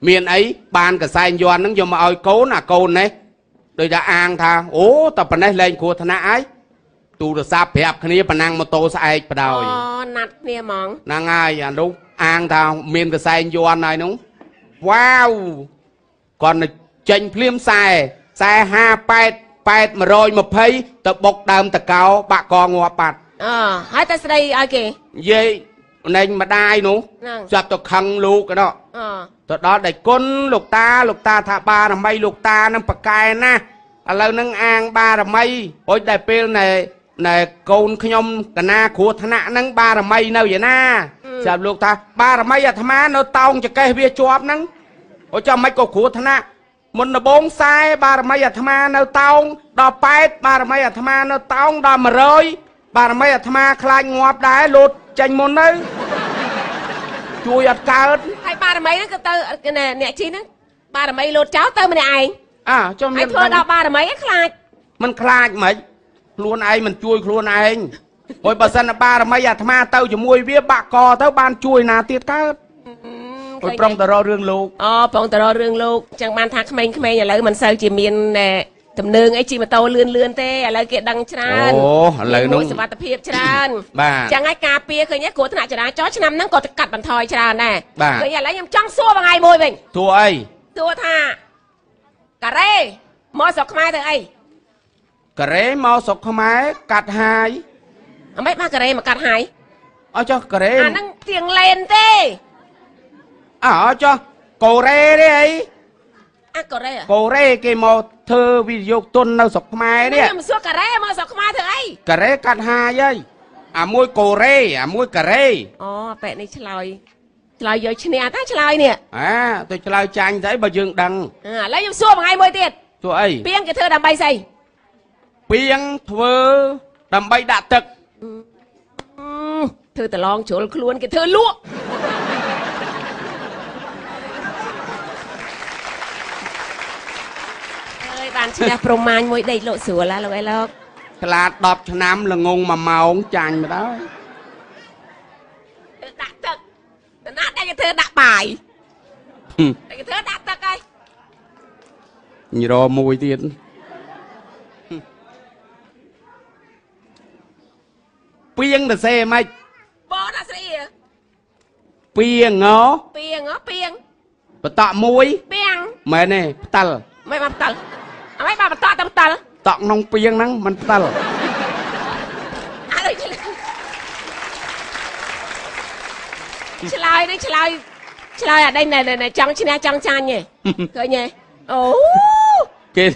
មានអីបានកសែងយន់ហ្នឹងយកមកឲ្យកូនអាកូននេះដូចថាអាងថាអូតែប៉ុណ្ណេះលែងគ្រោះថ្នាក់ហើយទូរស័ព្ទប្រាប់គ្នាប្រណាំងម៉ូតូស្អែកបដអូ ாய் ណាត់គ្នាហ្មងហ្នឹងហើយអានោះអាងថាមានកសែងយន់ហើយនោះវ៉ាវគាត់ទៅចេញភ្លាមខ្សែខ្សែ58 8 120ទៅបុកដើមតកោបាក់កងាប់បាត់អូហើយតែស្ដីឲ្យគេនិយាយណែងម្ដាយនោះហ្នឹងចាប់ទៅខឹងលោកឯណោះអូទៅដល់ដៃគុណលោកតាលោកតាថាបារមីលោកតានឹងប្រកែណាស់ឥឡូវនឹងអាងបារមីអុយតែពេលណែណែកូនខ្ញុំកណាគ្រោះថ្នាក់ហ្នឹងបារមីនៅឯណាចាប់លោកថាបារមីអាត្មានៅតោងចកេះវាជាប់ហ្នឹងអូចាំមិនក៏គ្រោះថ្នាក់ មុនដំបងខ្សែបារមីអាត្មានៅតោងដល់8បារមីអាត្មានៅតោងដល់100បារមីអាត្មាខ្លាចងាប់ដែរលោតចាញ់មុនទៅជួយអត់កើតហើយបារមីហ្នឹងក៏ទៅណែអ្នកជីហ្នឹងបារមីលោតចោលទៅម្នាក់ឯងអើចុះមាហើនយធ្វើដល់បារមីឯងខ្លាចมันខ្លាចមិនខ្លួនឯងមិនជួយខ្លួនឯងអុយបើសិនតែបារមីអាត្មាទៅជាមួយវាបាក់កទៅបានជួយណាទៀតកើត អុយប្រុងទៅរករឿងលោកអូបងតររឿងលោកចឹងបានថាក្មេងៗឥឡូវមិនសូវជាមានណែទំនើងអីជិះម៉ូតូលឿនលឿនទេឥឡូវគេដឹងច្រើនអូឥឡូវនោះមានសុវត្ថិភាពច្រើនបាទចឹងហើយការពារឃើញទេគ្រោះថ្នាក់ចរាចរណ៍ឆ្នាំហ្នឹងក៏កាត់បន្ថយច្រើនដែរបាទឃើញឥឡូវខ្ញុំចង់សួរបងឯងមួយវិញទួអីសួរថាការ៉េមកស្រុកខ្មែរទៅអីការ៉េមកស្រុកខ្មែរកាត់ហាយអមិនបានការ៉េមកកាត់ហើយអោះចុះការ៉េអាហ្នឹងទៀងលេនទេ អោះចុះកូរ៉េទេអីអាកូរ៉េកូរ៉េគេមកធ្វើវិនិយោគទុននៅស្រុកខ្មែរនេះខ្ញុំសួរការ៉េមកស្រុកខ្មែរធ្វើអីការ៉េកាត់ហាយហើយអាមួយកូរ៉េអាមួយការ៉េអូប៉ែនេះឆ្លើយឆ្លើយយកឈ្នះតាឆ្លើយនេះអាទៅឆ្លើយចាញ់ទៅបើយើងដឹងឥឡូវខ្ញុំសួរបងឯងមួយទៀតទួអីពីងគេធ្វើដើម្បីស្អីពីងធ្វើដើម្បីដាក់ទឹកអឺធ្វើតឡងជ្រុលខ្លួនគេធ្វើលក់អើយ បានឈ្នះប្រមាញមួយដេកលោកស្រួលឡាលោកអីលោកក្លាត10ឆ្នាំល្ងង1ម៉ោងចាញ់មកដល់ធ្វើដាក់ទឹកតើណាតែគេធ្វើដាក់បាយតែគេធ្វើដាក់ទឹកហើយញរមួយទៀតពីងទៅសេមិនបងដាក់ស្រីហ៎ពីងងពីងហ៎ពីងបតក់មួយពីងមែនទេផ្តិលមិនបានផ្ទាល់ អមិនបានបន្តតាមផ្ទាល់តក់ក្នុងពីងហ្នឹងมันផ្តិលអើយឆ្លើយនេះឆ្លើយឆ្លើយអាដេញណែណែចង់ឈ្នះចង់ចាញ់ហ៎ឃើញទេអូគេ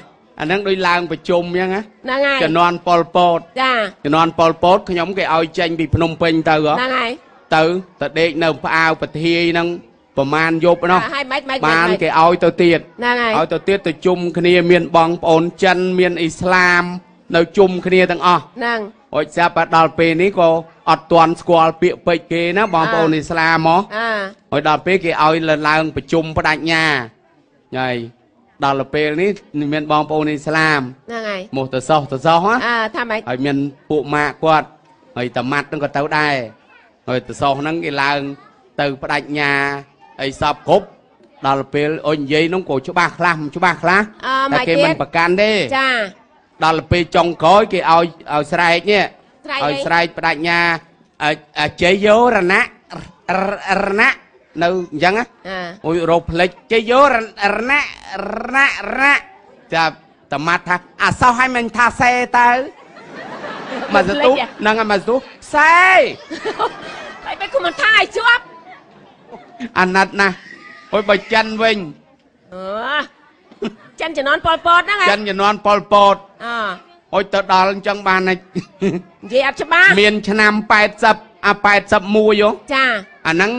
អាហ្នឹងដូចឡើងប្រជុំអញ្ចឹងណាហ្នឹងហើយជំនាន់ប៉ុលពតចាជំនាន់ប៉ុលពតខ្ញុំគេឲ្យចេញពីភ្នំពេញទៅហ៎ហ្នឹងហើយទៅទៅដេកនៅផ្អាវប្រធាយហ្នឹង ប្រមាណយប់នោះហើយមិនមិនបានមិនគេឲ្យទៅទៀតហ្នឹងហើយឲ្យទៅទៀតទៅជុំគ្នាមានបងប្អូនចិនមានអ៊ីស្លាម នៅជុំគ្នាទាំងអស់ហ្នឹងអុចចាប់ដល់ដល់ពេលនេះក៏អត់ទាន់ស្គាល់ពាក្យពេចន៍គេណាបងប្អូនអ៊ីស្លាមហ៎អើហើយដល់ពេលគេឲ្យឡើងប្រជុំបដិញ្ញាហើយដល់ទៅពេលនេះមានបងប្អូនអ៊ីស្លាមហ្នឹងហើយមកទៅសោះទៅសោះណាអើថាម៉េចហើយមានពួកម៉ាក់គាត់ហើយតាម៉ាត់ហ្នឹងក៏ទៅដែរហើយទៅសោះហ្នឹងគេឡើងទៅបដិញ្ញា អីសពគ្រប់ដល់ពេលអុយនិយាយហ្នឹងក៏ច្បាស់ខ្លះមិនច្បាស់ខ្លះអើតែមិនគេទៀមិនតប្រកាន់ទេចាដល់ពេលចុងក្រោយគេឲ្យឲ្យស្រែកនេះស្រែកឲ្យអីស្រែកបដិញ្ញាអអជ័យយោរណៈររណៈនៅអញ្ចឹងណាអើអូយរោផ្លេចជ័យយោររណៈរណៈរណៈចាប់តម៉ាត់ថាអាសោះឲ្យមិនថាសេទៅមកសតុហ្នឹងហើយមកសតុសេហើយបែរគុំមិនថាឲ្យជាប់ អាណិតណាស់អូយបើចិនវិញអឺចិនជំនាន់ប៉ុលពតហ្នឹងហ៎ចិនជំនាន់ប៉ុលពតអអូយទៅដល់អញ្ចឹងបានហើយនិយាយអត់ច្បាស់មានឆ្នាំ80អា81ហ៎ចាអាហ្នឹង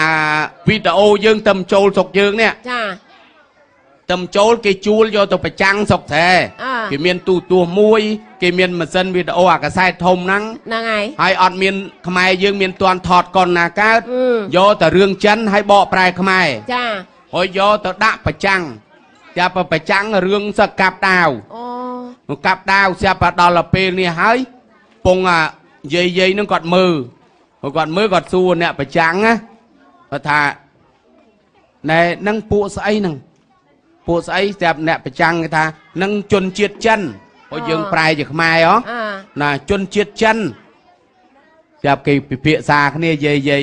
អាវីដេអូយើងទៅចូលស្រុកយើងនេះចា ទៅចូលគេជួលយកទៅប្រចាំងស្រុកស្រែអើគេមានទូទស្សន៍មួយ គេមានម៉ាស៊ីនវីដេអូអាកាសែតធំហ្នឹងហ្នឹងហើយហើយអត់មានខ្មែរយើងមានតាន់ថតកុនណាកើតអឺយកតែរឿងចិនហើយបកប្រែខ្មែរចាហើយយកទៅដាក់ប្រចាំងចាប់ប្រចាំងរឿងសឹកកាប់ដាវអូកាប់ដាវស្រាប់តែដល់ទៅពេលនេះហើយពងអាយាយយាយហ្នឹងគាត់មើលហើយគាត់មើលគាត់សួរអ្នកប្រចាំងណាគាត់ថាណែនឹងពួកស្អីហ្នឹង ពួកស្អីស្រាប់អ្នកប្រចាំងគេថានឹងជនជាតិចិនហើយយើងប្រែជាខ្មែរហ៎អើណាជនជាតិចិនស្រាប់គេពិភាក្សាគ្នាយាយយាយ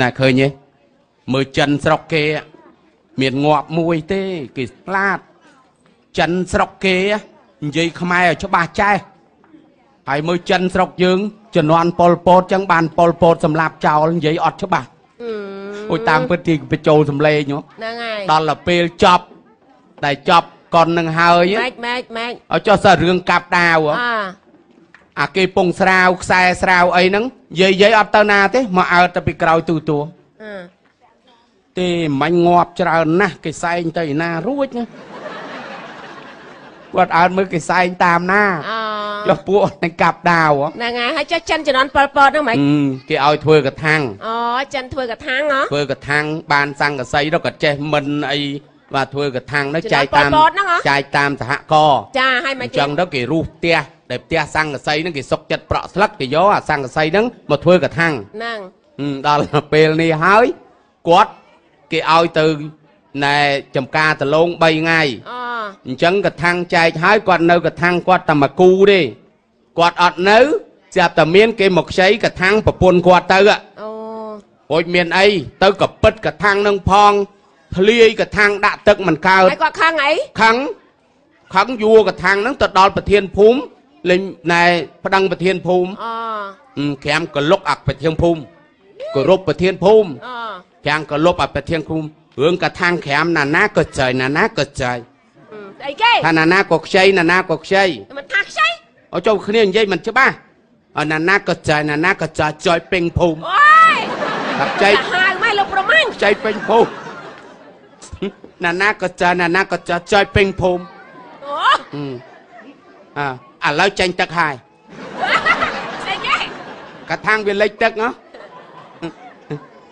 ណាឃើញទេមើលចិនស្រុកគេមានងាប់មួយទេគេស្លាតចិនស្រុកគេនិយាយខ្មែរឲ្យច្បាស់ចេះហើយមើលចិនស្រុកយើងជំនាន់ប៉ុលពតចឹងបានប៉ុលពតសម្លាប់ចោលនិយាយអត់ច្បាស់អឺអូយតាមពិតទីបញ្ចូលសម្លេងហ៎ហ្នឹងហើយដល់ទៅពេលចប់ ដែលចប់កុននឹងហើយម៉េចម៉េចម៉េចឲ្យចុះសើរឿងកាប់ដាវហ៎អើអាគេពងស្រាវខ្សែស្រាវអីហ្នឹងយាយយាយអត់ទៅណាទេមកអើតទៅពីក្រោយទូទួអើទេមិញងាប់ច្រើនណាស់គេសែងទៅឯណារួចណាគាត់អើតមើលគេសែងតាមណាអចុះពួកនឹងកាប់ដាវហ៎ហ្នឹងហើយហើយចុះចិនជំនាន់ប៉ុលពតហ្នឹងម៉េចអឺគេឲ្យធ្វើកថាំងអូចិនធ្វើកថាំងហ៎ធ្វើកថាំងបានសង្កសីទៅក៏ចេះមិនអី បាទធ្វើកថាំងទៅចំណចែុកចប៉ុលតាមពតហ្នឹងហ៎ចែកតាមសហករណ៍ចាហើយអមិនញ្ទៀចឹតងទៅគេរុះផ្ទះដែលផ្ទះសង្កសីហ្នឹងគេសុកចិត្តប្រក់ស្លឹកគេយកអាសង្កសីហ្នឹងមកធ្វើកថាំងហ្នឹងហឹមដល់ពេលនេះហើយគាត់គេឲ្យទៅណែចំការដលង3ថ្ងៃអូអញ្ចឹងកថាំងចែកហើយគាត់នៅកថាំងគាត់តែមកគូទេគាត់អត់នៅស្រាប់តែមានគេមកខ្ចីកថាំងប្រពន្ធគាត់ទៅហ៎អូអូចមានអីទៅកពិតកថាំងនឹងផង ភ្លាយកថាំងដាក់ទឹកមិនកើតហើយគាត់ខឹងអីខឹងខឹងយួរកថាំងហ្នឹងទៅដល់ប្រធានភូមិលេងណែប្តឹងប្រធានភូមិអូហឹមក្រាំកលុកអកប្រធានភូមិគោរពប្រធានភូមិអូក្រាំកលុបអកប្រធានភូមិរឿងកថាំងក្រាំណាណាក៏ចៃណាណាក៏ចៃអឺស្អីគេថាណាណាក៏ខ្ចីណាណាក៏ខ្ចីមិនថាខ្ចីអោចូលគ្នានិយាយមិនច្បាស់អណាណាក៏ចៃណាណាក៏ចៃចយពេញភូមិអូយថាខ្ចីតែហៅម៉េចលោកប្រមាញ់ខ្ចីពេញភូមិ ណាណាក៏ចៃណាណាក៏ចៃចយពេញភូមិអូហឹមអើឥឡូវចាញ់ទឹកហើយស្អីគេកថាំងវាលិចទឹកហ៎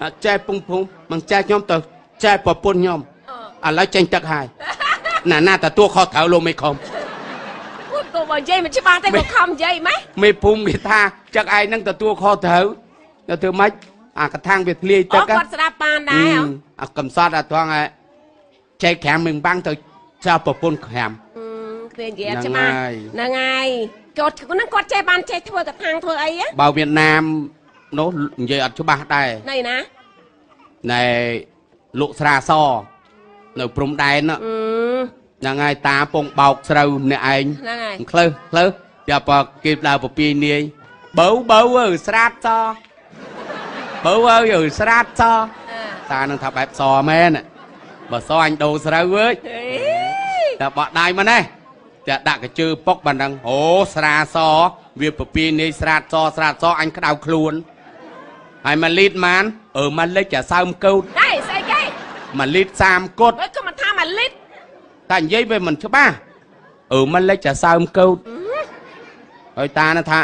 អត់ចែពងភូមិមិនចែខ្ញុំទៅចែប្រពន្ធខ្ញុំអូឥឡូវចាញ់ទឹកហើយណាណាទទួលខុសត្រូវលោកមេខំអូក៏បើនិយាយមិនច្បាស់ទេក៏ខំនិយាយម៉េចមេភូមិគេថាចឹកឯងនឹងទទួលខុសត្រូវទៅធ្វើម៉េចអាកថាំងវាធ្លាយអូទឹកគាត់ស្ដាប់បានដែរហ៎អាកំសត់អាត្រង់ឯ ចែកក្រាមមិនបាំងទៅចោលប្រពន្ធក្រាមអឺឃើញនិយាយអត់ហ្នឹងច្បាស់ហើយហ្នឹងហើយគាត់ហ្នឹងគាត់ចេះបានចេះធ្វើកថាំងធ្វើអីហ៎បើវៀតណាមនោះនិយាយអត់ច្បាស់ដែរណៃណាណែលក់ស្រាសនៅព្រំដែនហ្នឹងអឺហ្នឹងហើយតាពងបោកស្រូវម្នាក់ឯងហ្នឹងហើយក្លើសក្លើសយ៉ាបើគេដើរពពាយនាយបើបើអើយស្រាតសបើអើយអើយស្រាតសអឺតានឹងថាបែបសមែន បើសអញដូរស្រូវអើយហេតែបោះដៃមកណែអតែដាក់កញ្ជើពុកប៉ុណ្ណឹងអូស្រាសវាពពីនេះស្រាតសស្រាតសអញក្តៅខ្លួនហើយមួយលីត្រម៉ានអឺមួយលិចអាសើមកោតហេស្អីគេមួយលីត្រ30កុតហេក៏មិនថាមួយលីត្រតែនិយាយវាមិនច្បាស់អឺមួយលិចអាសើមកោតហើយតានោះថា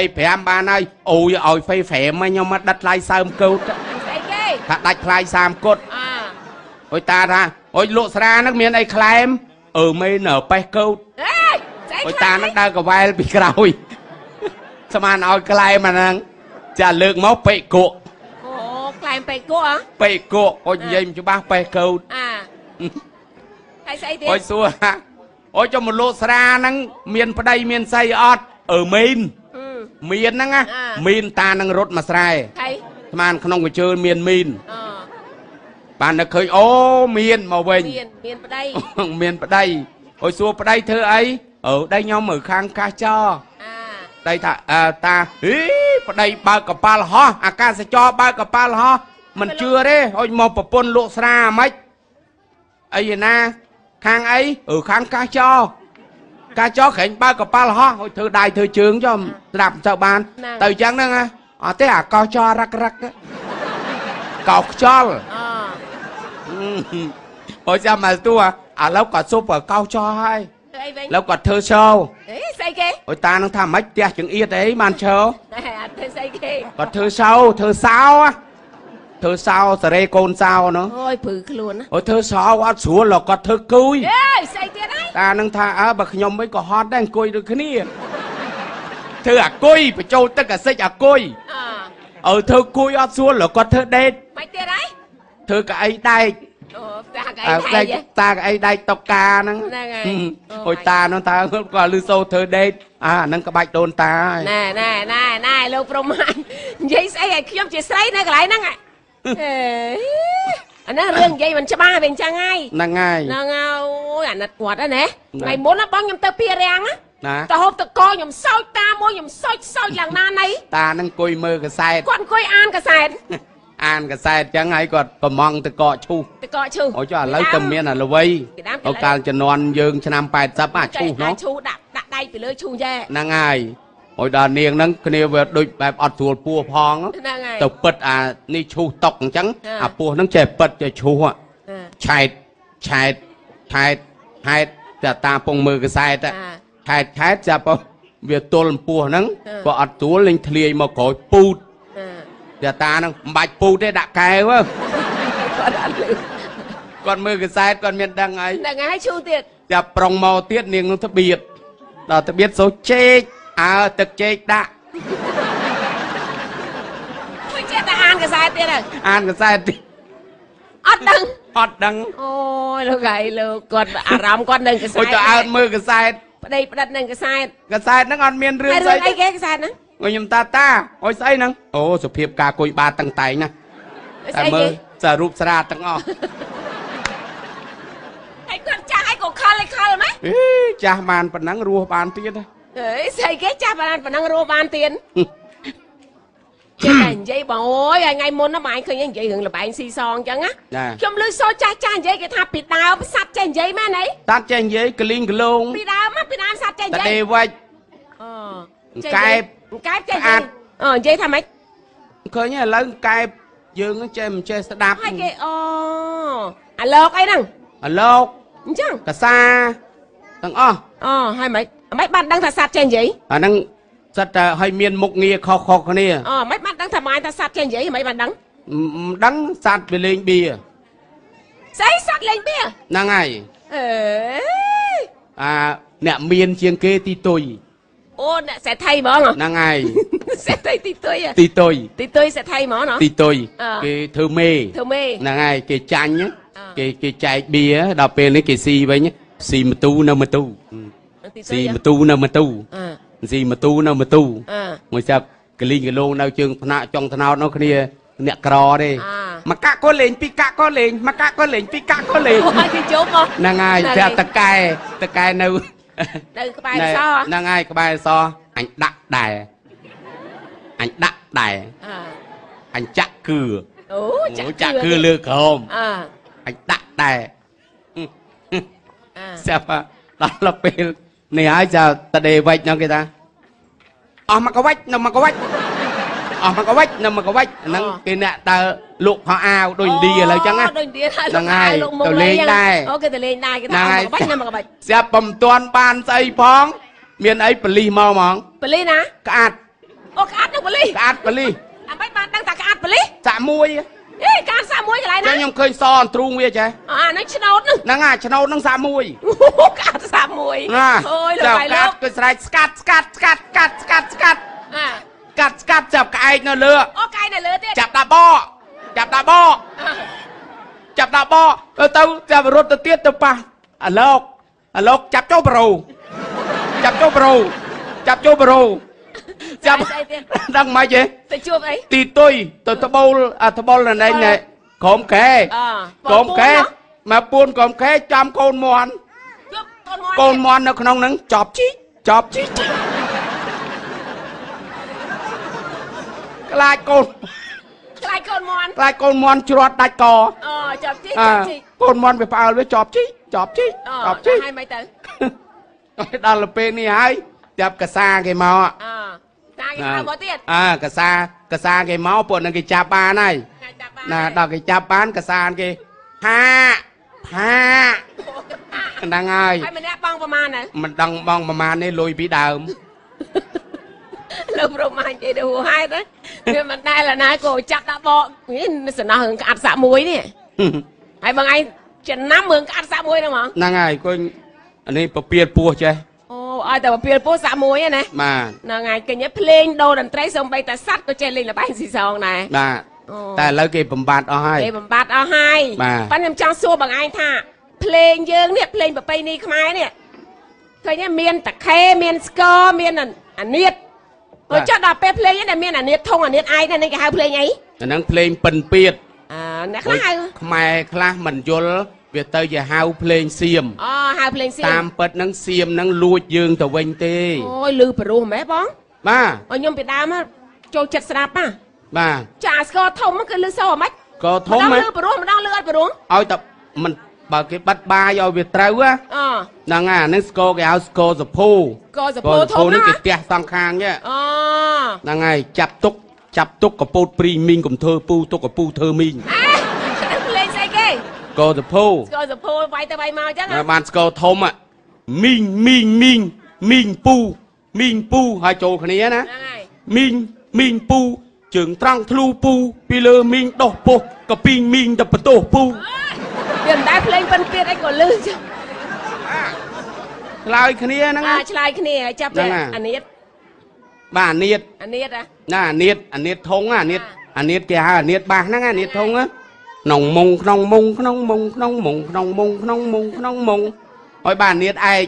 25បានហើយអូយឲ្យហ្វេហ្វ្រេមខ្ញុំមកដិតថ្លៃសើមកោតស្អីគេថាដាច់ថ្លៃ30កុតអើ អុយតាថាអុយលក់ស្រាហ្នឹងមានអីក្លែមអឺមេនៅប៉េះកោតហេស្អីអុយតាហ្នឹងដើរកវ៉ែលពីក្រោយស្មានឲ្យក្លែមអាហ្នឹងចាលើកមកពេកគក់អូក្លែងពេកគក់ហ៎ពេកគក់អុយនិយាយមិនច្បាស់ប៉េះកោតអើហើយស្អីទៀតអុយសួរថាអុយចុះមកលក់ស្រាហ្នឹងមានប្តីមានស្អីអត់អឺមីនអឺមានហ្នឹងណាអាមីនតានឹងរត់មកស្រែថៃស្មានក្នុងកញ្ជើមានមីនអ បាននឹកឃើញអូមានមកវិញមានមានប្តីមានប្តីអុយសួរប្តីធ្វើអីអឺដៃខ្ញុំមើលខាងកាសចរអាដៃថាអើតាហីប្តីបើកកប៉ាល់ហោះអាកាសចរបើកកប៉ាល់ហោះមិនជឿទេអុយមកប្រពន្ធលក់ស្រាហ្មិចអីឯណាខាងអីអឺខាងកាសចរកាសចរក្រែងបើកកប៉ាល់ហោះអុយធ្វើដៃធ្វើជើងចុះស្ដាប់ទៅបាន ទៅអញ្ចឹងហ្នឹងណាអត់ទេអាកោសចររឹករឹកកោសខ្យល់អ Ôi sao mà tu à. À lâu có súp ở cao cho hai. Lâu có thơ sâu. Ôi ta nó thả mách tia chứng yết đấy màn chơ à, Có thơ sâu thơ sao á. Thơ sao sẽ rê con sao nữa. Ôi phử luôn á. Ôi thơ sao á xuống là có thơ cúi. Ta nó thả á à, bà nhóm mấy có hót đang cúi được cái này Thơ à cúi bà châu tất cả sách à cúi à. Ờ thơ cúi á xuống là có thơ đen. Mày tia đấy. Thơ cả ấy đây រួលលោកគាត់ធ្វើគួយអេស្អីទៀតហើយតានឹងថាអើបើខ្ញុំវិញក៏ហត់ដែរអង្គុយដូចគ្នាធ្វើអាគុយបញ្ចូលទឹកអាសិចអាគុយអអើធ្វើគួយអត់ស្រួលលោកគាត់ធ្វើដេកមិនទៀតហើយធ្វើកៅអីដែកអូផ្ទះកែអើថៃដែកហ៎តាកៅអីដែកតុកកាហ្នឹងហ្នឹងហើយហឹមអូអុយតានោះតើគាត់លឺសូរធ្វើដេកអាហ្នឹងក្បាច់ដូនតាហើយណែណែណែណែលោកប្រមាញនិយាយស្អីឲ្យខ្ញុំជាស្រីនៅកន្លែងហ្នឹងហ៎អេអាហ្នឹងរឿងនិយាយមិនច្បាស់វាអញ្ចឹងហើយហ្នឹងហើយហ្នឹងហើយអូយអាណិតគាត់ហ្នឹងណាណាថ្ងៃមុនណាបងខ្ញុំទៅពីរាំងណាណាទៅហូបតកខ្ញុំសោចតាមួយខ្ញុំសោចសោចយ៉ាងណាណីតាហ្នឹងអង្គុយមើលកសែតគាត់អង្គុយអានកសែត អានកសែតអញ្ចឹងហើយគាត់ប្រម៉ងទៅកកឈូសទៅកកឈូសអូចុះឥឡូវតែមានអាល្វីអូកាលជំនាន់យើងឆ្នាំ80អាឈូសនោះឈូសដាក់ដាក់ដៃពីលើឈូសយ៉ែហ្នឹងហើយអុយដល់នាងហ្នឹងគ្នាវាដូចបែបអត់ស្រួលពោះផងទៅពិតអានេះឈូសតុកអញ្ចឹងអាពោះហ្នឹងចេះពិតចេះឈូសឆែតឆែតឆែតឆែតតែតាពងមើលកសែតឆែតឆែតចាប់វាទល់ពោះហ្នឹងក៏អត់ទួលលេងធ្លាយមកក្រោយពូត តែតាហ្នឹងមិនបាច់ពូតទេដាក់កែវហ៎គាត់អត់លឺគាត់មើលកសែតគាត់មានដឹងហើយហ្នឹងហើយឈូទៀតតែប្រុងមកទៀតនាងនឹងត្បៀតដល់ត្បៀតសូជែកអើទឹកជែកដាក់មិនចេះតែអានកសែតទៀតហើយអានកសែតទៀតអត់ដឹងអត់ដឹងអូយលោកហើយលោកគាត់អារម្មណ៍គាត់នឹងកសែអូតយទៅអើតមើលកសែតប្តីផ្ដិតនឹងកសែតកសែតហ្នឹងអត់មានរឿងហើយស្រឿងអីអីគេកសែតហ្នឹងអូយ ខ្ញុំតាតាអូយស្អីហ្នឹងអូសុភាពការគួយបាតតឹងតែងណា ស្ តែ អី មើ គេ លសាររូបស្រាទាំងអស់ ហើយគាត់ចាស់ហើយក៏ខលឲ្យខលម៉េច អេចាស់បានប៉ុណ្ណឹងរស់បានទៀតហ៎ អេស្អីគេចាស់បានប៉ុណ្ណឹងរស់បានទៀតចេះតែនិយាយបងអូយហើយថ្ងៃមុនណាបងឯងឃើញនិយាយរឿងលបែងស៊ីសងអញ្ចឹងណា ចា ខ្ញុំលឺសូរចាស់ចាស់និយាយគេថាពីដើមសัตว์ចេះនិយាយមែនអី តាត់ចេះនិយាយកលីងកលង ពីដើមណាពីដើមសัตว์ចេះ ត និយាយ ដេវិច អូ កែប កែបចេះយើងអឺនិយាយថាម៉េចឃើញឥឡូវកែបយើងចេះមិនចេះស្ដាប់ហើយគេអូអាឡោកអីហ្នឹងអាឡោកអញ្ចឹងកសាទាំងអស់អូហើយម៉េចម៉េចបានដឹងថាសัตว์ចេះនិយាយអាហ្នឹងសត្វតែឲ្យមានមុខងារខុសខុសគ្នាអូម៉េចបានដឹងថាម៉ាយថាសត្វចេះនិយាយម៉េចបានដឹងមិនដឹងសត្វវាលេងបៀស្អីសត្វលេងបៀហ្នឹងហើយអេអាអ្នកមានជាងគេទីទុយ អូអ្នកសេដ្ឋីហ្មងហ៎ហ្នឹងហើយសេដ្ឋីទីទុយហ៎ទីទុយទីទុយសេដ្ឋីហ្មងណ៎ទីទុយអ่าគេធ្វើមេធ្វើមេហ្នឹងហើយគេចាញ់ណាអ่าគេគេចែកបៀដល់ពេលនេះគេស៊ីវិញស៊ីមទូនៅមទូទីទុស៊ីយមទូនៅមទូអឺស៊ីមទូនៅមទូអឺមួយចាប់កលីងកលងនៅជើងថ្នាក់ចុងថ្នោតនោះគ្នាអ្នកក្រទេអាមកកាក់ក៏លេងពីរកាក់ក៏លេងមកកាក់ក៏លេងពីរកាក់ក៏លេងអូយគេជុំមកហ្នឹងហើយហ្នឹងតែហើយតកែតកែនៅ នៅក្បែរណែសហ្នឹងហើយក្បែរសអញដាក់ដែរអញដាក់ដែរអឺអញចាក់គឺអូចាចាក់ក់ចាក់គឺលើក្រោមអឺអញដាក់ដែរអឺស្រាប់ដល់ដល់ពេលនេះហើយចាតដេវិចហ្នឹងគេថាអស់មកកវិចនៅមកកវិច អស់មកកវិចនៅមកកវិចហ្នឹងគេអ្នកដើរលក់ខោអាវដូចឥណ្ឌាឥឡូវចឹងណាដូចឥណ្ឌាហើយហ្នឹងហើយលោកមុខទៅលេងដែរអូគេទៅលេងដែរគេហ្នឹងថាហើយមកបាច់ណាមកបាច់ស្រាប់បំទាន់បានស្អីផង មានអីបលិសមកហ្មងបលីណាក្អាត់អូក្អាត់នឹងបលីក្អាត់បលិសអាមិនបានដឹងថាក្អាត់បលីសាក់មួយអេក្អាត់សាក់មួយកន្លែងចឹណាងខ្ញុំឃើញសអន្ទ្រូងវាចេះអូអាហ្នឹងឆ្នោតហ្នឹងហ្នឹងហើយឆ្នោតហ្នឹងសាក់មួយអូក្អាត់សាក់មួយណាអូយលោកចាំបាយកាលោត់កគឺស្រែកស្កាត់ស្កាត់ស្កាត់ស្កាត់ស្កាត់ស្កាត់អា កាត់ស្កាត់ចាប់ក្អែកនៅលើអូកាយនៅលើទៀតចាប់ដាក់បកចាប់ដាក់បកចាប់ដាក់បកទៅទៅចាប់រត់ទៅទៀតទៅប៉ះអាលោកអាលោកចាប់ចូលប្រូចាប់ចូលប្រូចាប់ចូលប្រូចាប់ស្អីទៀតដឹងមិនទេទៅជួបអីទីទុយទៅត្បូលអាត្បូលណែនេះក្រុមកែអក្រុមកែមកពួនក្រុមកែចាំកូនមន់ជួបកូនមាន់កូនមន់នៅក្នុងហ្នឹងចប់ជីកចប់ជី ខ្លាចកូនខ្លាចកូនមាន់ខ្លាចកូនមន់ច្រត់ដាច់កអូចាប់ជីអាចាប់ជីកូនមន់វាផ្អើលវាចប់ជីកចប់ជីកអូចប់ជីកហើយមិនទៅឲ្យដល់ទៅពេលនេះហើយចាប់កសាគេមកអតាគេហៅមកទៀតអើកសាកសាគេមកពួកនឹងគេចាប់បានហើយថ្ងៃចាប់បានណាដល់គេចាប់បានកសាគេហាហាហ្នឹងហើយហើយម្នាក់បងប្រមាណណាមិនដឹងបងប្រមាណនេះលុយពីដើម លោកប្រមាណនិយាយទៅហួហេតុណាវាមិនដែលណាក៏ចាប់ដាក់បកនេះសំណោះរឿងក្អាត់សាក់មួយនេះហើយបងឯងចំណាំរឿងក្អាត់សាក់មួយហ្នឹងហ្មងហ្នឹងហើយគុញអានេះពពៀតពោះចេះអូឲ្យតែពពាលពោះសាក់មួយហ្នឹងណាបាទហ្នឹងហើយឃើញទេភ្លេងដូរតន្ត្រីសំបីតែសัตว์ក៏ចេះលេងល្បែងស៊ីសងដែរបាទអូតែឥឡូវគេបំបត្តិអស់ហើយគេបំបត្តិអស់ហើយបាទប៉ណ្ណខ្ញុំចង់សួរបងឯងថាភ្លេងយើងនេះភ្លេងប្រពៃណីខ្មែរនេះឃើញទេមានតាខេមានស្គរមានអានៀត ទៅចុះដល់ពេលភ្លេងនេះមានអានៀតធំអានៀតឯកនេះគេហៅភ្លេងអីអាហ្នឹងភ្លេងពិនពៀតអឺអ្នកខ្លះហៅខ្មែរខ្លះមិនយល់វាទៅជាហៅភ្លេងសៀមអូហៅភ្លេងសៀតាមមពិតហ្នឹងសៀមហ្នឹងលួចយើងទៅវិញទេអូយលឺព្រោះម៉េះបងបាទអូខ្ញុំពីដើមមកចូលចិត្តស្ដាប់ណាបាទចាអាស្គរធំហ្នឹងគឺលឺសូរហ្មងក៏ធំម្ដងហ៎លឺព្រោះម្ដងលឺអត់ព្រោះឲ្យតែមិន បើគេបាត់បាយឲ្យវាត្រូវហ៎អូហ្នឹងហើយអាហ្នឹងស្គរគេហៅស្គរសភូក៏សពោធំហ្នឹងណាគេផ្ទះសងខាងទេអូហ្នឹងហើយចាប់ទុកចាប់ទុកកពូតព្រីមីងកំធ្វើពូទុកកពូធ្វើមីងអេហ្នឹងភ្លេងស្អីគេស្គរសភូស្គរសពោវាយទៅវាយមកអញ្ចឹងហើយបានស្គរធំហ៎មីងមីងមីងមីងពូមីងពូហើយចូលគ្នាណាហ្នឹងហើយមីងមីងពូជើងត្រង់ធ្លូពូពីលើមីងដោះពុះកពីងមីងទៅបន្ទោសពូ វាមិនដែលភ្លេងប៉ិនទៀតអីក៏លឺចឹងឆ្លើយគ្នាហ្នឹងអាណាឆ្លើយគ្នាហើយចាប់ហ្នឹងទៅហើយអានៀតបាទអានៀតអានៀតណាណាអានៀតអានៀតធុងណាអានៀតអាអានៀតគេហៅអានៀតបាសហ្នឹងអានៀតធុងណាក្នុងមុងក្នុងមុងក្នុងមុងក្នុងមុងក្នុងមុងក្នុងមុងក្នុងមុងហើយបាទអានៀតឯក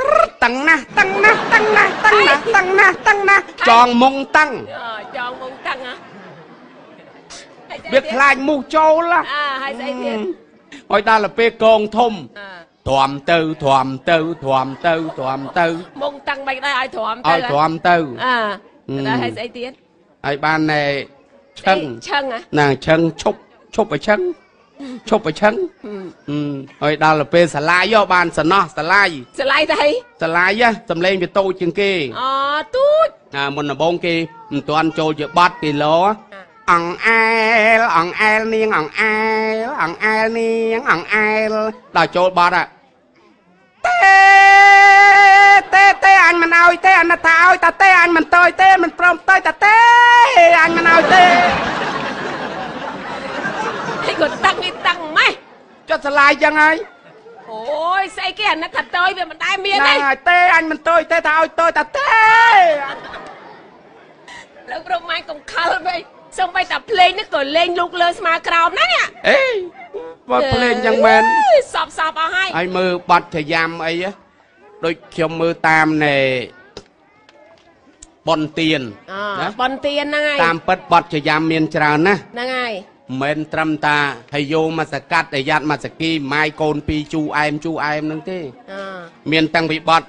ត្រឹតតាំងណាស់តាំងណាស់តាំងណាស់តាំងណាស់តាំងណាស់តាំងណាស់ចងមុងតាំងអចងមុងតាំងហ៎ហើយស្អីវាទៀតខ្លាចមូសចូលណាអើហើយស្អីទៀត ហើយដល់ទៅពេលកងធំអើទ្រាំទៅទ្រាំទៅទ្រាំទៅទ្រាំទៅមុងតាំងមិនដែរឲ្យទ្រាំទៅឲ្យទ្រាំទៅអើហឹមដល់ហើយស្អីទៀតហើយបានណែឆឹងឆឹងហ៎ណាឆឹងឈប់ឈប់ឲ្យឆឹងឈប់ឲ្យឆឹងហឹមហឹមហើយដល់ទៅពេលសាឡាយយកបានសំណោះសាឡាយស្លាយទៅអីសាឡាយហ៎សំលេងវាតូចជាងគេអូទូចអាមុនដំបូងគេមិនទាន់ចូលជាបាត់គេលោ អង្អែលអង្អែលនាងអង្អែលអង្អែលនាងអង្អែលដល់ចូលបាត់ហ่ะទេទេទេអញមិនអោយទេអណថាអោយតាទេអញមិនតើយទេមិនព្រមតើយតាទេអញមិនអោយទេហើយក៏តាំងនេះតាំងម៉េះចុះឆ្លាយចឹងហើយអូយស្អីគេអាណិតថាតើយវាមិនដែរមានហ្នឹងទេហើយទេអញមិនតើយទេថាអោយតើយតាទេលោកប្រមាញ់កុំខលវិញ សំបីតាភ្លេងនេះក៏លេងលូកលើស្មាក្រោមណានេះអេបើភ្លេងចឹងមែនអើយសពសពអស់ហើយហើយមើលបាត់ចយ៉ាំអីហ៎ដូចខ្ញុំមើលតាមណែប៉ុនទៀនអណាបនទៀនហ្នឹងហើយតាមពិតបាត់ចយ៉ាំមានច្រើនណាស់ហ្នឹងហើយមិនមែនត្រឹមតាហើយយោមកសកាត់តែយ៉ាត់មកសគីម៉ាយកូនពីរជូអែមជូអែមហ្នឹងទេអមានតាំងពីបាត់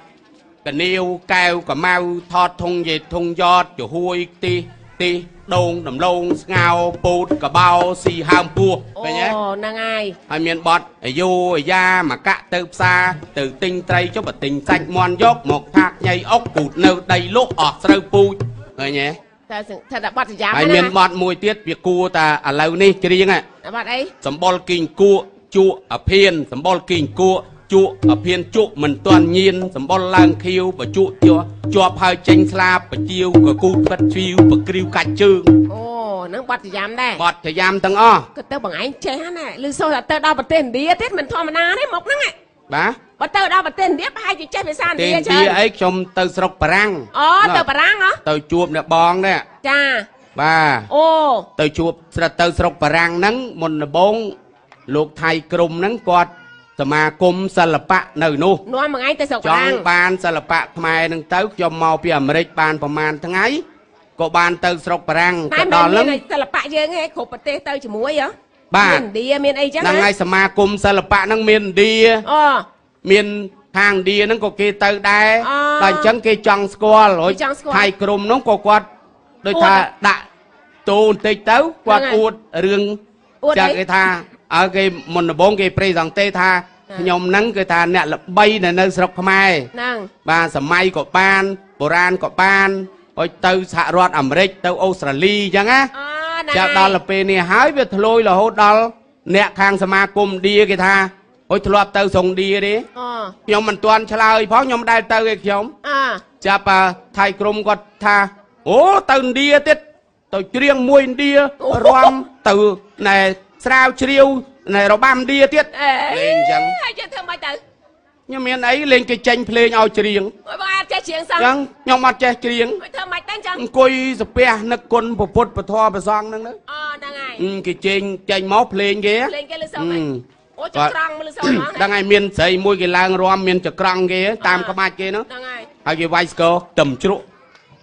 កនាវកែវកម៉ៅថតធុងយេធុងយ៉តចំហួយទីទី ដូងដំឡូងស្ងោរពោតកបោស៊ីហើមពោះអូឃើញទេហ្នឹងហើយហើយមានបត់អាយុអាយ៉ាមកកាក់ទៅផ្សារទៅទិញត្រីចុះបើទិញសាច់មន់យកមកថាកញ៉ៃអុកពូតនៅដីលក់អស់ស្រូវពូជឃើញទេតែសឹងថាតែបាត់សញ្ញាហើយមានបត់មួយទៀតវាគួរតាឥឡូវនេះច្រៀងហ่ะបាត់អីសម្បល់គីងគក់ជក់អភៀនសម្បល់គីងគក់ ជក់អភៀនជក់មិនទាន់ញៀនសម្បល់ឡើងខៀវបជក់ជាប់ជាប់ហើយចេញស្លាបបជាវក៏គូផ្ិតជ្វីវបក្រីវកាច់ជើងអូហ្នឹងបាត់សញ្ញាដែរបត់ចយ៉ាំទាំងអស់ក៏ទៅបងឯងចេះណាឮសូរថាទៅដល់ប្រទេសឥណ្ឌាទៀតមិនធម្មតាទេមកហ្នឹងហ៎បាទបើទៅដល់ប្រទេសឥណ្ឌាប្រហែលជាចេះភាសាឥណ្ទេឌាឥណ្ឌច្រើនាអីខ្ញុំទៅស្រុកបារាំងអូទៅបារាំងហ៎ទៅជួបអ្នកបងនេះចាបាទអូទៅជួបស្រិតទៅស្រុកបារាំងហ្នឹងមុនដំបូងលោកថៃក្រមហ្នឹងគាត់ សមាគមសិល្បៈនៅនោះនាំមួយថ្ងៃទៅស្រុកចបារាំង់ងបានសិល្បៈខ្មែរហ្នឹងទៅខ្ញុំមកពីអាមេរិកបានប្រហែលថ្ងៃក៏បានទៅស្រុកបារាំងតែទៅមិនដល់មាហ្នឹងនសិល្បៈយើងឯងគ្រប់ប្រទេសទៅជាមួយហ៎បាទមានឥណ្ឌាមានអីចឹងហ្នឹងហើយសមាគមសិល្បៈហ្នឹងមានឥណ្ឌាអូមានខាងឥណ្ឌាហ្នឹងក៏គេទៅដែរអដល់អញ្ចឹងគេចង់ស្គាល់រួចគេចង់ស្គាល់ថៃក្រមហ្នឹងក៏គាត់ដូចថាអួតដាក់តូបន្តិចទៅគាត់ហ្នឹងហើយអួតរឿងអួតចាអីគេថា ឲ្យគេមុនដំបូងគេប្រេសង់ទេថាចាខ្ញុំហ្នឹងគឺថាអ្នកល្បីនៅនៅស្រុកខ្មែរហ្នឹងបាទសម័យក៏បានបុរាណក៏បានហើយទៅសហរដ្ឋអាមេរិកទៅអូស្ត្រាលីអញ្ចឹងណាអូហ្នឹងចាប់ដល់ទៅពេលនេះហើយវាធ្លុយរហូតដល់អ្នកខាងសមាគមឥណ្ឌាគេថាអុយធ្លាប់ទៅស្រុងឥណ្ឌាទេអូខ្ញុំមិនទាន់ឆ្លើយផងខ្ញុំដែលទៅឯខ្ញុំអាចាប់អាថៃក្រុមគាត់ថាអូទៅឥណ្ឌាទៀតទៅច្រៀងមួយឥណ្ឌារាំទៅណែ ស្រាវជ្រាវណែរបាំឥណ្ឌាទៀតអេលេងអញ្ចឹងហើយយើងធ្វើម៉េចទៅខ្ញុំមានអីលេងគេចេញភ្លេងឲ្យច្រៀងអូយបងអាចចេះច្រៀងសោះអញ្ចឹងខ្ញុំអត់ចេះច្រៀងហើយធ្វើម៉េចទៅអញ្ចឹងអង្គុយសាពះនឹកគុណពុទ្ធពធប្រសងហ្នឹងទៅអូហ្នឹងហើយអឺគេចេញចេញមកភ្លេងគេភ្លេងគេលឺសូមហ៎អឺអូចក្រង់មកលឺសូមហ្មងដឹងហើយមានស្រីមួយគេឡើងរាំមានចក្រង់គេតាមក្បាច់គេនោះហ្នឹងហើយហើយគេវាយស្គរទឹមជ្រក់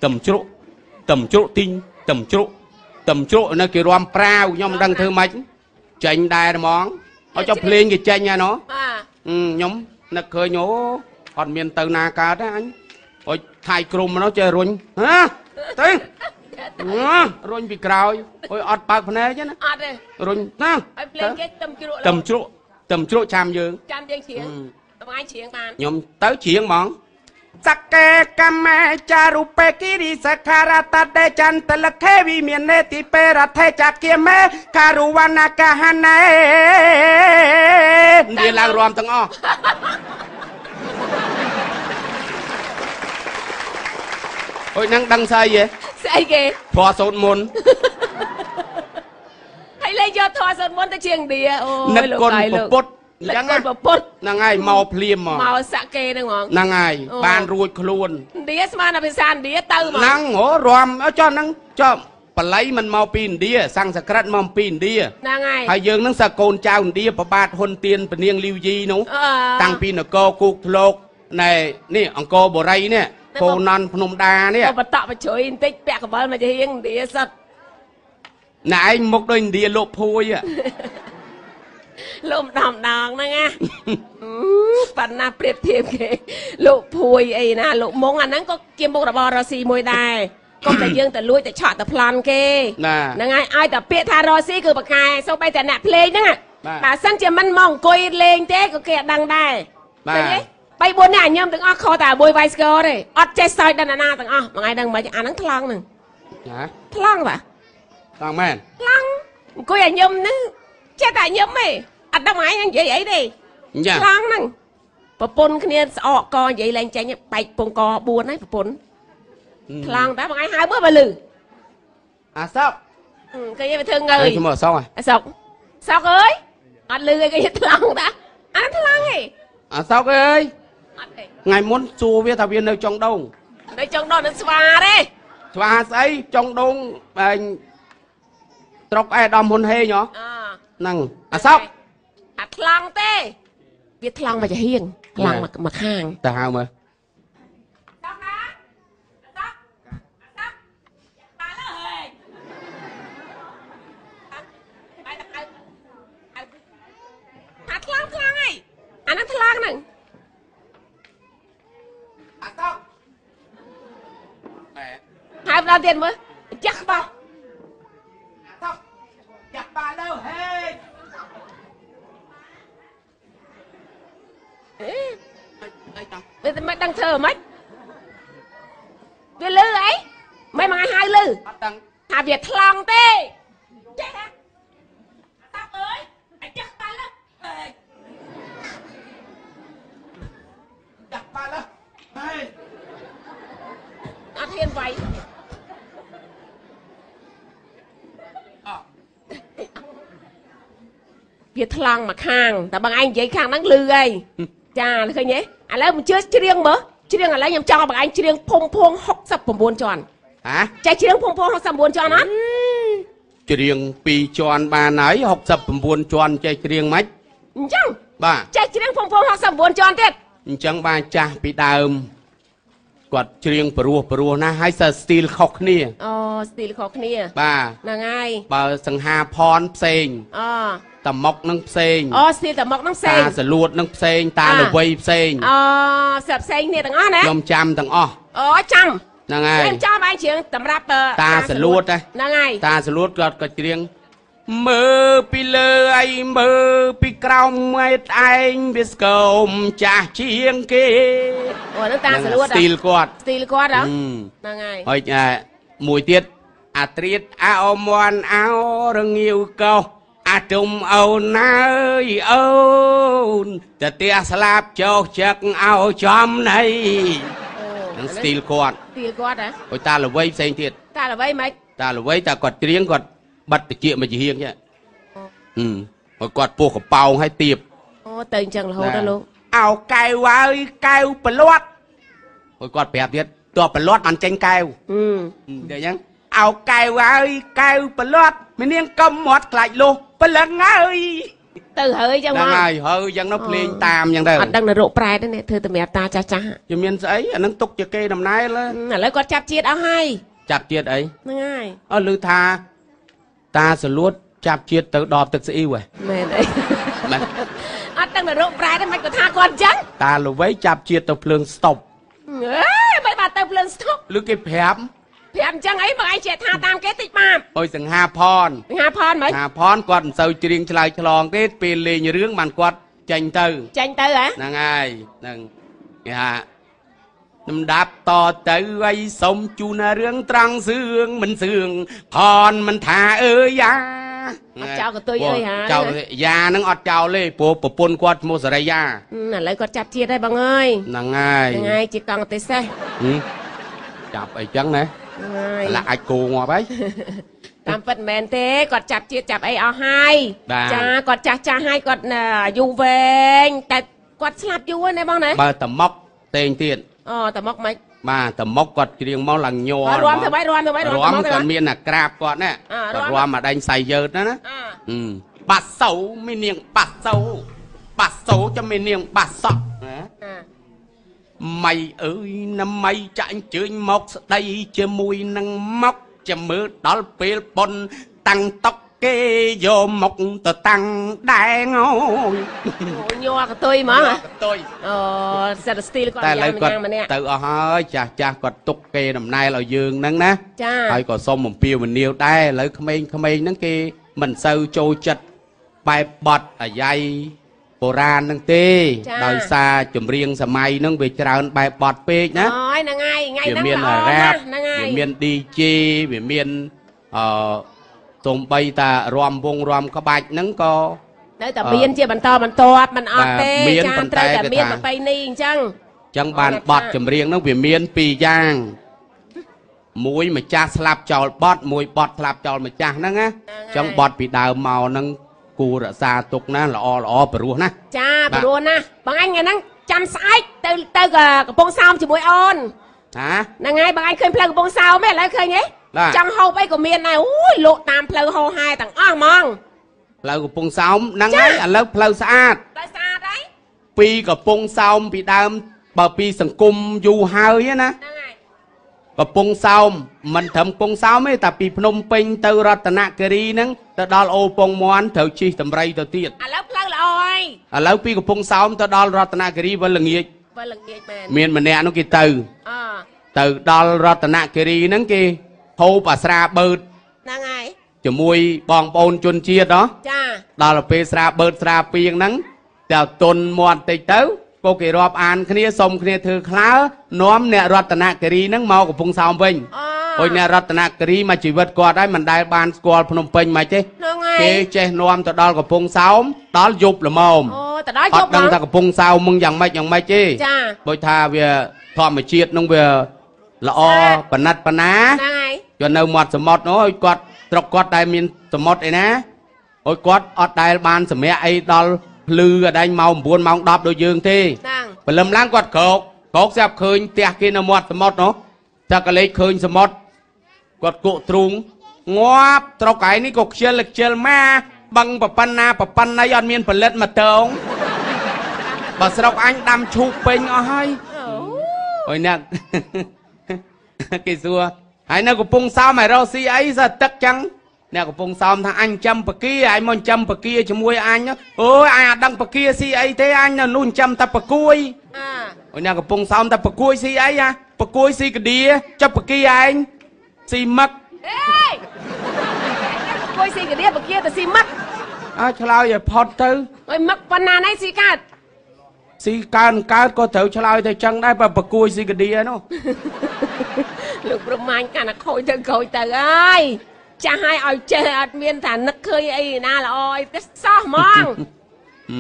ទឹមជ្រក់ទឹមជ្រក់ទីងទឹមជ្រក់ទឹមជ្រក់នៅគេរាំប្រាវខ្ញុំមិនដឹងធ្វើម៉េច ចេញដែរហ្មងឲ្យចុះភ្លេងគេចេញហើយណោះបាទអឺខ្ញុំនឹកឃើញអូអត់មានទៅណាកើតទេអញអុយថៃក្រុមនោះចេះរុញហាទៅអឺរុញពីក្រោយអុយអត់បើកភ្នែកទេណាអត់ទេរុញណាហើយភ្លេងគេទឹមជ្រក់ទឹមជ្រក់ទឹមជ្រក់ចាំយើងចាំយើងច្រៀងអឺបងឯងច្រៀងបានខ្ញុំទៅច្រៀងហ្មង សក្កេកម្មមេចារុបេគិរិសខារតតេចន្ទលខេវិមាននេតិពេរថេចគិមេការុវណ្ណកហណេនិយាយឡើងរំទាំងអស់អុយនឹងដឹងស្អីហ៎ស្អីគេព្រោះសូត្រមុនហើយលេងយកធေါ်សុនមុនទៅច្រៀងឥណ្ឌាអូនឹកយលោកគុណកាយពលោកពុទ្ធអនឹញ្ក ចឹងគុណាណពពុទ្ធហ្នឹងហើយមកភ្លាមហ្មងមកសាក់គេហ្នឹងហ្មងហ្នឹងហើយអូបានរួចខ្លួនឥណ្ឌាស្មានតែភាសាឥណ្ឌាទៅហ្មងហ្នឹងហ៎រំអើចុះហ្នឹងចុះបល័យមិនមកពីឥណ្ឌាសង្ស្ក្រឹតមកពីឥណ្ឌាហ្នឹងហើយហើយយើងហ្នឹងសកូនចៅឥណ្ឌាប្របាទហ៊ុនទៀនពនាងលីវយីនោះអឺតាំងពីនគរគូកធ្លោកណែនេះអង្គរបូរីនេះតែកូនណន់ភ្នំដានេះបបតបជ្រុយបន្តិចពាក់កបិលមកជាហៀងឥណ្ឌាសិតណែឯងមុខដូចឥណ្ឌាលោកភួយហ៎ លោកម្ដងម្ដងហ្នឹងណាអឺប៉ណ្ណាប្រៀបធៀបគេលោកភួយអីណាលោកមុងអាហ្នឹងក៏ជាមុខរបររស៊ីមួយដែរកុំតែយើងទៅលួចទៅឆក់ទៅប្លន់គេណាហ្នឹងហើយឲ្យតែពាក្យថារស៊ីគឺបកែសូម្បីតែអ្នកភ្លេងហ្នឹងបាទបើសិនជាមិនមកអង្គុយលេងទេក៏គេអត់ដឹងដែរបាទឃើញទេបីបួននេះអញញឹមទាំងអស់ខុសតែមួយវាយស្គរទេអត់ចេះសើចដល់ណាណាទាំងអស់មួយថ្ងៃដឹងមិនអាហ្នឹងថ្លង់ហ្នឹងណាថ្លង់បាទតាមមែនថ្លង់អង្គុយអញញឹមហ្នឹងចេះតែញឹមទេ អត់ដឹងមួយថ្ងៃហ្នឹងនិយាយអីទេអញ្ចឹងថ្លង់ហ្នឹងប្រពន្ធគ្នាស្អកកនិយាយលែងចេញបែកពងក4ហើយប្រពន្ធថ្លង់តែបងឯងហៅមើលបើលឺអាសក់ហឹមគេនិយាយទៅធ្វើងើអើយយខ្ញុំមកអសក់ហ៎អាសុកសុកអើយអត់លឺអីគេថ្លង់តាអាថ្លង់ហេអាសក់អើយអត់ទេថ្ងៃមុនសួរវាថាវានៅចុងដងនៅចង់ដល់នៅស្វាទេស្វាស្អីចុងដងអញត្រុកអែដំហ៊ុនហេងហ៎អហ្នឹងអាសក់ អាថ្លង់ទេវាថ្លង់មកចាហៀងថ្លង់មកមកខាងទៅហៅមើលសុកណាសុកសុកបាល់ហេបាយទៅហៅហៅអាថ្លង់ថ្លង់ហីអាហ្នឹងថ្លង់ហ្នឹងអាសក់ណែហៅម្ដងទៀតមើលចាស់ក្បោះ អីតោះ វា មិនដឹងធ្វើម៉េចវាលឺអីមិនមកឲ្យហៅលឺអត់ដឹងថាវាថ្លង់ទេចេះណាតាប់អើយអាចាស់បាល់ណាអេចាក់បាល់ហើយអត់ហ៊ានវាយអោះវាថ្លង់មកខាងតែបងឯងនិយាយខាងហ្នឹងលឺអីចាឃើញទេ ឥឡូវមិនជឿច្រៀងមើលច្រៀងឥឡូវខ្ញុំចង់ឲ្យបងឯងច្រៀងភុំភួង69ជាន់ហ៎ចេះច្រៀងភុំភួង69ជាន់អត់ច្រៀង2ជាន់បានហើយ69ជាន់ចេះច្រៀងម៉េចអញ្ចឹងបាទចេះច្រៀងភុំភួង69ជាន់ទៀតអញ្ចឹងបានចាស់ពីដើម គាត់ច្រៀងព្រោះព្រោះណាហើយសើស្ទីលខុសគ្នាអូស្ទីលខុសគ្នា បាទហ្នឹងហើយបើសង្ហាផនផ្សេងអូតមុកនឹងផ្សេងអូស្ទីលតែមកហ្នឹងផ្សេតាងសលួតនឹងផ្សេងតាអាល្វីផ្សេងអូស្រាប់ផ្សេងគ្នាទាំងអស់ណាខ្ញុំចាំទាំងអស់អូចាំហ្នឹងហើយខ្ញុំចាំឯងច្រៀងសម្រាប់អឺតាសលួតណាហ្នឹងហើយតាសលួតគាត់ក៏ច្រៀង មើលពីលើអីមើលពីក្រោមឯតឯងវាស្គមចាស់ជាងគេអូហ្នឹងតាសលួតស្ទីលគាត់ស្ទីលគាត់ហ៎ហឹមហ្នឹងហើយហើយអ่าមួយទៀតអាត្រៀតអោមន់អោរងាវកោអាទុំអូនណាអើយអូនតែផ្ទះស្លាប់ចោកចឹកអោចំណៃអូនឹងស្ទីលគាត់ស្ទីលគាត់ហ៎ហើយតាល្វីផ្សេងទៀតតាល្បីមិនតាល្វីតាគាត់ច្រៀងគាត់ បាត់តិចមកជាហៀងចឹងហឹមហើយគាត់ពោះកប៉ោងឲ្យទៀបអូទៅអញ្ចឹងរហូតដល់លោកអោកែវហើយកែវប្រលាត់ហើយគាត់ប្រាប់ទៀតតើប្រលាត់បានចេញកែវហឹមតែអញ្ចឹងអោកែវហើយកែវប្រលាត់មីនាងកុំមាត់ខ្លាច់លុះព្រលឹងហើយទៅហើយអញ្ចឹងហ្នឹងមកហើយហើយអញ្ចឹងនោះភ្លេងតាមអញ្ចឹងទៅអត់ដឹងនរកប្រែតទេនេះធ្វើតែសម្រាប់តាចាស់ចាស់ហ่ะជាមានស្អីអានឹងទុកជាគេដំណើរលើឥឡូវគាត់ចាប់ជាតិអស់ហើយចាប់ជាតិអីហ្នឹងហើយអើឮថា តាសលួតចាប់ជាតិទៅដបទឹកស្អ៊ីវហ៎មែនអីមែនអត់ដឹងនរកប្រែទេមិនគាត់ថាគាត់អញ្ចឹងតាល្វីចាប់ជាតិទៅភ្លើងស្តុបអេមិនបានទៅភ្លើងស្តុកឬគេប្រាប់ប្រាប់អញ្ចឹងអីមកឯងចេះថាតាមគេតិចបាបអុយសង្ហាផនញ៉ាផនមិនសង្ហាផនគាត់មិនសូវច្រៀងឆ្លើយឆ្លងទេពេលលេងរឿងបានគាត់ចេញទៅចាញ់ទៅហ៎ហ្នឹងហើយហ្នឹងគេថា លំដាប់តទៅអីសុំជូនរឿងត្រង់សឿងមិនសឿងខនមិនថាអើយយ៉ាអត់ចោលកតុយអើយហាចោលយ៉ាហ្នឹងអត់ចោលទេព្រោះប្រពន្ធគាត់ឈ្មោះសរិយាហឹមឥឡូវគាត់ចាប់ជាតិហើយបងអើយហ្នឹងហើយហ្នឹងហើយជាកង់ទេសេះហឹមចាប់អីចឹងណាហ្នឹងហើយឡាក់អាចគោងាប់ហើយតាមពិតមិនមែនទេគាត់ចាប់ជាតិចាប់អីអស់ហើយបាទចាគាត់ចាស់ចាស់ហើយគាត់អឺអាយុវែងតែគាត់ស្លាប់យូរហើយណាបងណាបើតមុកតេងទៀត អូតែមកមិនបាទតមុកគាត់ច្រៀងមកឡើងញ័រហើយរាំទៅបាយរាំទៅបាយររាំំទៅគាត់បាយមានអាក្រាបគាត់ណាអ่าគាត់រាំរំមកដេញសៃយើតណាណាអាអឺបាត់សោមាននាងបាត់សោបាត់សោចាំមាននាងបាត់សក់ណាអាម៉ៃអើយណាម៉ៃចាក់អញ្ជើញមកស្ដីជាមួយនឹងមកចាំមើលដល់ពេលប៉ុនតាំងតុក គេយកមកទៅតាំងដែងអូយអូញ័រកតុយហ្មងហ៎កតុយអូសិតស្ទីលគាត់តែឥយ៉ាងឡូវគាត់យ៉ាងម្នាក់ទៅអស់ហើយចាស់ចាស់គាត់ទុកគេដំណែលឲ្យយើងហ្នឹងណាចាហើយក៏សុំអំពាវនាវដែរឥឡូវក្មេងៗហ្នឹងគេមិនសូវចូលចិត្តបែបបត់អាយ៉ៃបុរាណហ្នឹងទេដោយសារចម្រៀងសម័យហ្នឹងវាច្រើនបែបបត់ពេកណាអូយហ្នឹងហើយថ្ងៃវាហ្នឹងមានល្អរ៉ាណាបស់ហ្នឹងហើយវាមាន DJ វាមានអឺ សំបីតារំវងរំក្បាច់ហ្នឹងក៏នៅតែអឺមានជាបន្តបន្ទាប់មិនអត់បាទទេមានចាប៉ុន្តែត្រូវតែគេមានថាប្រពៃណីអញ្ចឹងចឹងបានអរបថាត់ចម្រៀងហ្នឹងវាមានពីរយ៉ាងមួយម្ចាស់ស្លាប់ចោលបត់មួយបត់ស្លាប់ចោលម្ចាស់ហ្នឹងណាចឹងបត់ពីដើមមកហ្នឹងគូរក្សាទុកណាល្អល្អព្រោះណាចាបាទព្រោះណាបងអញថ្ងៃហ្នឹងចាំស្អែកទៅទៅកំពង់សោមជាមួយអូនហាហ្នឹងហើយបងអញឃើញផ្លូវកំពង់សោមទេឥឡូវឃើញទេបាទ ចង់ហូបអីក៏មានដែរអូយលក់តាមផ្លូវហោហែទាំងអស់ហ្មងផ្លូវកំពង់សោមហ្នឹងចាហើយឥឡូវផ្លូវស្អាតតែស្អាតហើយពីកំពង់សោមពីដើមបើពីសង្គមយូរហើយណាហ្នឹងហើយកំពង់សោមមិនត្រឹមកំពង់សោមទេតែពីភ្នំពេញទៅរតនគិរីហ្នឹងទៅដល់អូពងមន់ត្រូវជិះតម្រៃទៅទៀតឥឡូវផ្លូវល្អហើយឥឡូវពីកំពង់សោមទៅដល់រតនគិរីវិលល្ងាចបើល្ងាចមែនមានម្នាក់នោះគេទៅអទៅដល់រតនគិរីហ្នឹងគេ ហូបអាស្រាបឺតហ្នឹងហើយជាមួយបងប្អូនជនជាតិហ៎ចាដល់ទៅពេលស្រាបឺតស្រាពីងហ្នឹងតែទុនមាត់តិចទៅក៏គេរាប់អានគ្នាសុំគ្នាធ្វើខ្លើនាំអ្នករតនគិរីហ្នឹងមកកំពង់សោមវិញអូអុយអ្នករតនគិរីមកជីវិតគាត់ហើយមិនដែលបានស្គាល់ភ្នំពេញមកទេហ្នឹងហើគេយចេះនាំទៅដល់កំពង់សោមដល់យប់ល្មមអូទៅដល់អយត់ប់ដឹងហ្មងថាកំពង់សោមมึงយ៉ាងម៉េចយ៉ាងម៉េចទេចាដូចថាវាធម្មជាតិនឹងវាល្អប៉ណិតប៉ណាហ្នឹងហើយ យកនៅមាត់សមុទ្រនោះឲ្យគាត់ស្រុកគាត់ដែលមានសមុទ្រអីណាឲ្យគាត់អត់ដែលបានសម្រាកអីដល់ភ្លឺអដែងម៉ោង9ម៉ោង10ដូចយើងទេហ្នឹងព្រលឹមឡើងគាត់ក្រោកក្រោកស្រាប់ឃើញផ្ទះគេនៅមាត់សមុទ្រនោះតែកលេចឃើញសមុទ្រគាត់គក់ទ្រូងងាប់ត្រកឯនេះក៏ខ្ជិលខ្ជិលមកបឹងប្រប៉ុណ្ណាប្រប៉ុណ្ណីអត់មានផលិតមកតងបើស្រុកអញដាំឈូកពេញអស់ហើយអូអុយអ្នកគេសួរ ហើយនៅកំពង់សោមឲ្យរកស៊ីអីសើទឹកចឹងអ្នកកំពង់សោមថាអញចាំបកាអញមកចាំបកាជាមួយអញអូយអញអត់ដឹងបកាស៊ីអីទេអញនៅនោះចាំតែបគួយអាអូអ្នកកំពុងសោមតែប្រគួយស៊ីអីហ่ะប្រគួយស៊ីកាឌៀចាប់ប្រគីឯងស៊ីមឹកអេគួយស៊ីកាឌៀបគាទៅស៊ីមឹកអើឆ្លើយឲ្យផុតទៅអើយមឹកប៉ុណ្ណាណៃស៊ីកើតស៊ីកើនកើតក៏ត្រូវឆ្លើយទៅចឹងដែរបើប្រគួយស៊ីកាឌៀនោះ លោកប្រមាញ់កាន់តែខូចទៅខូចទៅអើយចាស់ឲ្យឲ្យចេះអត់មានថានឹកឃើញអីណាល្អអីទេសោះហ្មងអឺ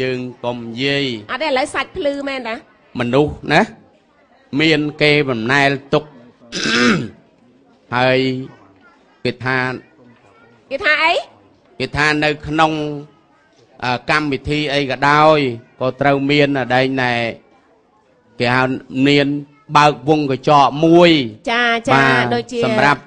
យើងកុំនិយាយអត់ទេឥឡូវសាច់ភ្លឺមែនតាមនុស្សណាមានគេបំណែលទុកហើយគេថាគេថាអីគេថានៅក្នុងអឺកម្មវិធីអីក៏ដោយក៏ត្រូវមានអដែងណែគេហៅមាន បើកវងកញ្ចក់មួយ ចាចាបាទដូចជាសម្រាប់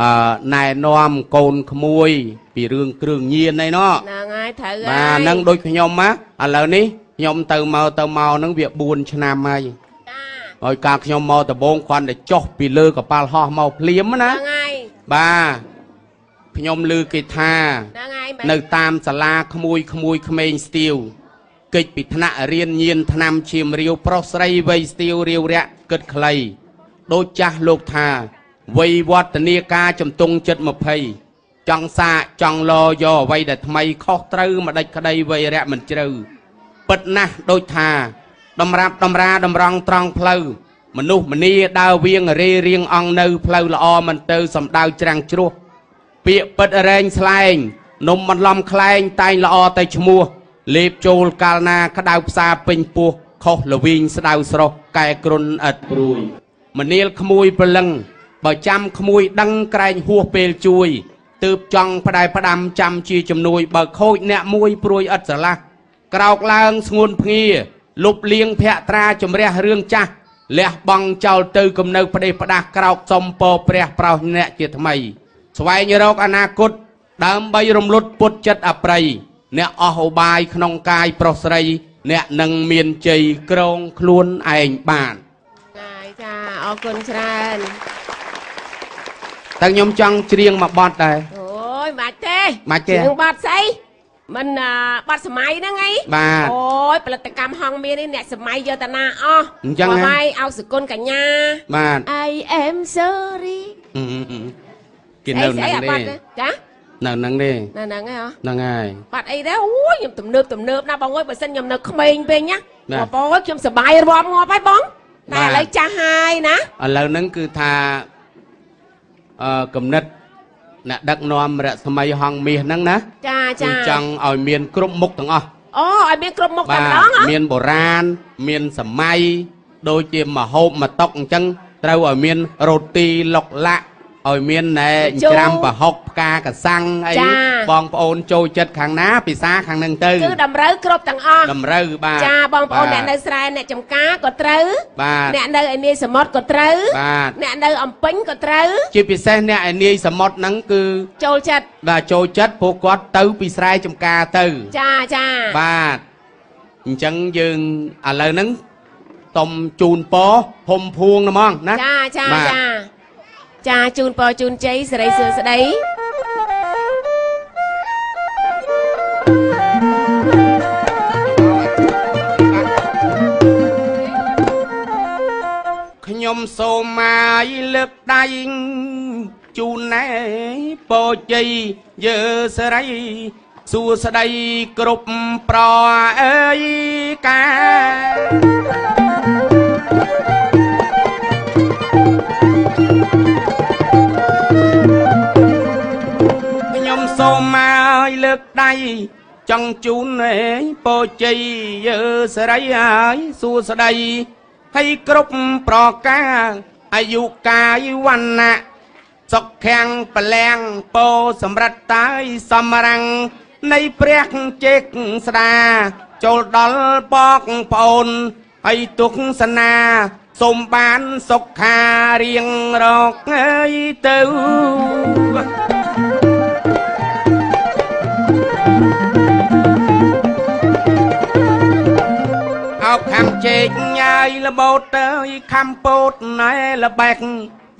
អឺណែនាំកូនក្មួយ ពីរឿងគ្រឿងញៀនអីណោះហ្នឹងហើយត្រូវហើយបាទហ្នឹងដូចខ្ញុំណាឥឡូវនេះខ្ញុំទៅមកទៅមកហ្នឹងវា4ឆ្នាំហើយចាហើយការខ្ញុំមកដំបងគ្រាន់តែចុះពីលើកប៉ាល់ហោះមកភ្លាមណាហ្នឹងហើយបាទខ្ញុំឮគេថាហ្នឹងហើយមែនៅតាមសាលាក្មួយក្មួយក្មេងស្ទាវ កិច្ចពីថ្នាក់រៀនញៀនឆ្នាំឈាមរាវប្រុសស្រីវ័យស្ទាវរាវរៈគិតខ្លីដូចចាស់លោកថាវ័យវឌ្ឍនាការចំទង់ចិត្ត20ចង់សាកចង់លយកអ្វីដែលថ្មីខុសត្រូវម្ដេចក្តីវ័យរៈមិនជ្រៅពិតណាស់ដូចថា តម្រាប់តម្រាតម្រង់ត្រង់ផ្លូវមនុស្សម្នាដើរវៀងរេរៀងអង្គនៅផ្លូវល្អមិនទៅសំដៅច្រាំងជ្រោះពាក្យពិតរែងស្លែងនំបន្លំខ្លែងតែងល្អតែឈ្មោះ លេបចូលកាលណាក្តៅផ្សារពេញពោះខុសលវីងស្ដៅស្រស់កែគ្រុនឥតព្រួយមនាលក្មួយប្រលឹងបើចាំក្មួយដឹងក្រែងហួសពេលជួយទើបចង់ផ្ដែផ្ដាំចាំជាជំនួយបើខូចអ្នកមួយព្រួយឥតស្រឡះក្រោកឡើងស្ងួនភ្ងាលុបលៀងភក្ត្រាជំរះរឿងចាស់លះបង់ចោលទៅគំនៅផ្ដេសផ្ដាស់ក្រោកសុំពរព្រះប្រោសអ្នកជាថ្មី ស្វែងរកអនាគតដើម្បីរំលត់ពុតចិត្តអប្រ័យ អ្នកអស់ឧបាយក្នុងកាយប្រុសស្រី អ្នកនឹងមានជ័យក្រងខ្លួនឯងបានចាចាអរគុណច្រើនតែខ្ញុំចង់ច្រៀងមួយបទដែរអូយមិនបាច់ទេមិនបាច់ទេរឿងបាត់ស្អីមិនអាបាត់សម័យហ្នឹងអីបាទអូយផលិតកម្មហងមាននេះអ្នកសម័យយកតាណាអស់អញ្ចឹងហ៎មកបាយឲ្យសគុណកញ្ញាបាទ I am sorry អឺអឺអឺគេនៅស្អីហ្នឹងស្អីអាបាទេត់ទេចា នៅហ្នឹងទេនៅហ្នឹងឯងហ៎ហ្នឹងហើយបាត់អីដែរអូយខ្ញុំទំនើបទំនើបណាបងអើយបើសិនខ្ញុំនៅក្មេងពេកណាបាទបងអើយខ្ញុំសប្បាយរាប់ងាប់ហើយបងតែបាទឥឡូវចាស់ហើយណាឥឡូវហ្នឹងគឺថាអឺកំណត់អ្នកដឹកនាំរស្មីហងមាសហ្នឹងណាចាគឺចាចង់ឲ្យមានគ្រប់មុខទាំងអស់អូឲ្យមានគ្រប់មុខតែបាទម្ដងហ៎មានបុរាណមានសម័យដូចជាមហូបមកតុកអញ្ចឹងត្រូវឲ្យមានរ៉ូទីឡុកឡាក់ ឲ្យមានណែច្រាំប្រហុកផ្កាកសាំងអីបងប្អូនចូលចិត្តខាងណាពិសាខាងហ្នឹងទៅគឺតម្រូវគ្រប់ទាំងអស់តម្រូវបាទចាបងប្អូនបាទអ្នកនៅស្រែអ្នកចំការក៏ត្រូវបាទអ្នកនៅឯនាយសមុទ្រក៏ត្រូវបាទអ្នកនៅអំពេញក៏ត្រូវជាពិសេសអ្នកឯនាយសមុទ្រហ្នឹងគឺចូលចិត្តបាទចូលចិត្តពួកគាត់ទៅពីស្រែចំការទៅចាចាបាទអញ្ចឹងយើងឥឡូវហ្នឹងតុំជូនពរភុំភួងហ្មងណាចាចាបាទចា ចាជូនពរជូនជ័យសិរីសួស្តីខ្ញុំសូមមកលើកដៃជូនណែពរជ័យយើសរីសួស្តីគ្រប់ប្រអើយកា លើកដៃចង់ជូនឯងពោជ័យយើសេរីហើយសួស្តីហើយគ្រប់ប្រការអាយុកាយវណ្ណៈសុខខាំងប្រលាំងពោសម្រាប់តាយសំរាំងនៃព្រះជេកស្ដាចូលដល់បកប្អូនហើយទុកសនាសូមបានសុខារៀងរកអើយទៅ ជែកញ៉ាយលបោតទៅខំពោតណែលបែក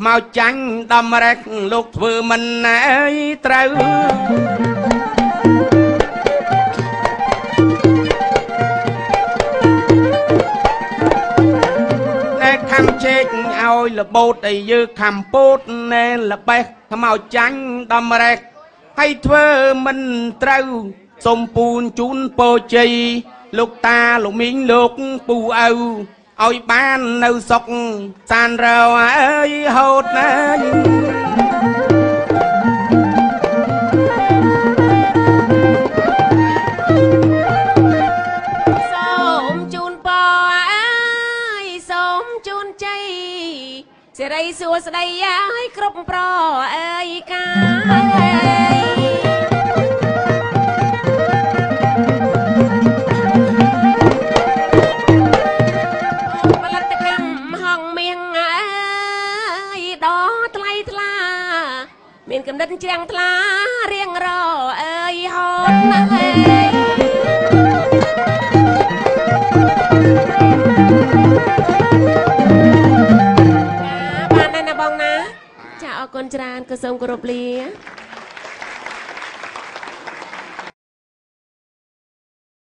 មកចាញ់ដំរែកលោកធ្វើមិនណែអើយត្រូវណែខំជែកឲ្យលបោតឲ្យយើខំពោតណែលបែកមកចាញ់ដំរែកហើយធ្វើមិនត្រូវសុំពូនជូនពោជ័យ លោកតាលោកមីងលោកពូឪឲ្យបាននៅសុកសានរោអើយហូតណាស់សូមជូនពរអើយសូមជូនជ័យសិរីសួស្តីអើយគ្រប់ប្រអើយកា មានកំណត់ជ្រាំងថ្លារៀងរអើយហូតណាស់អើយចាបានហើយណាបងណាចាអរគុណច្រើនក៏សូមគោរពលា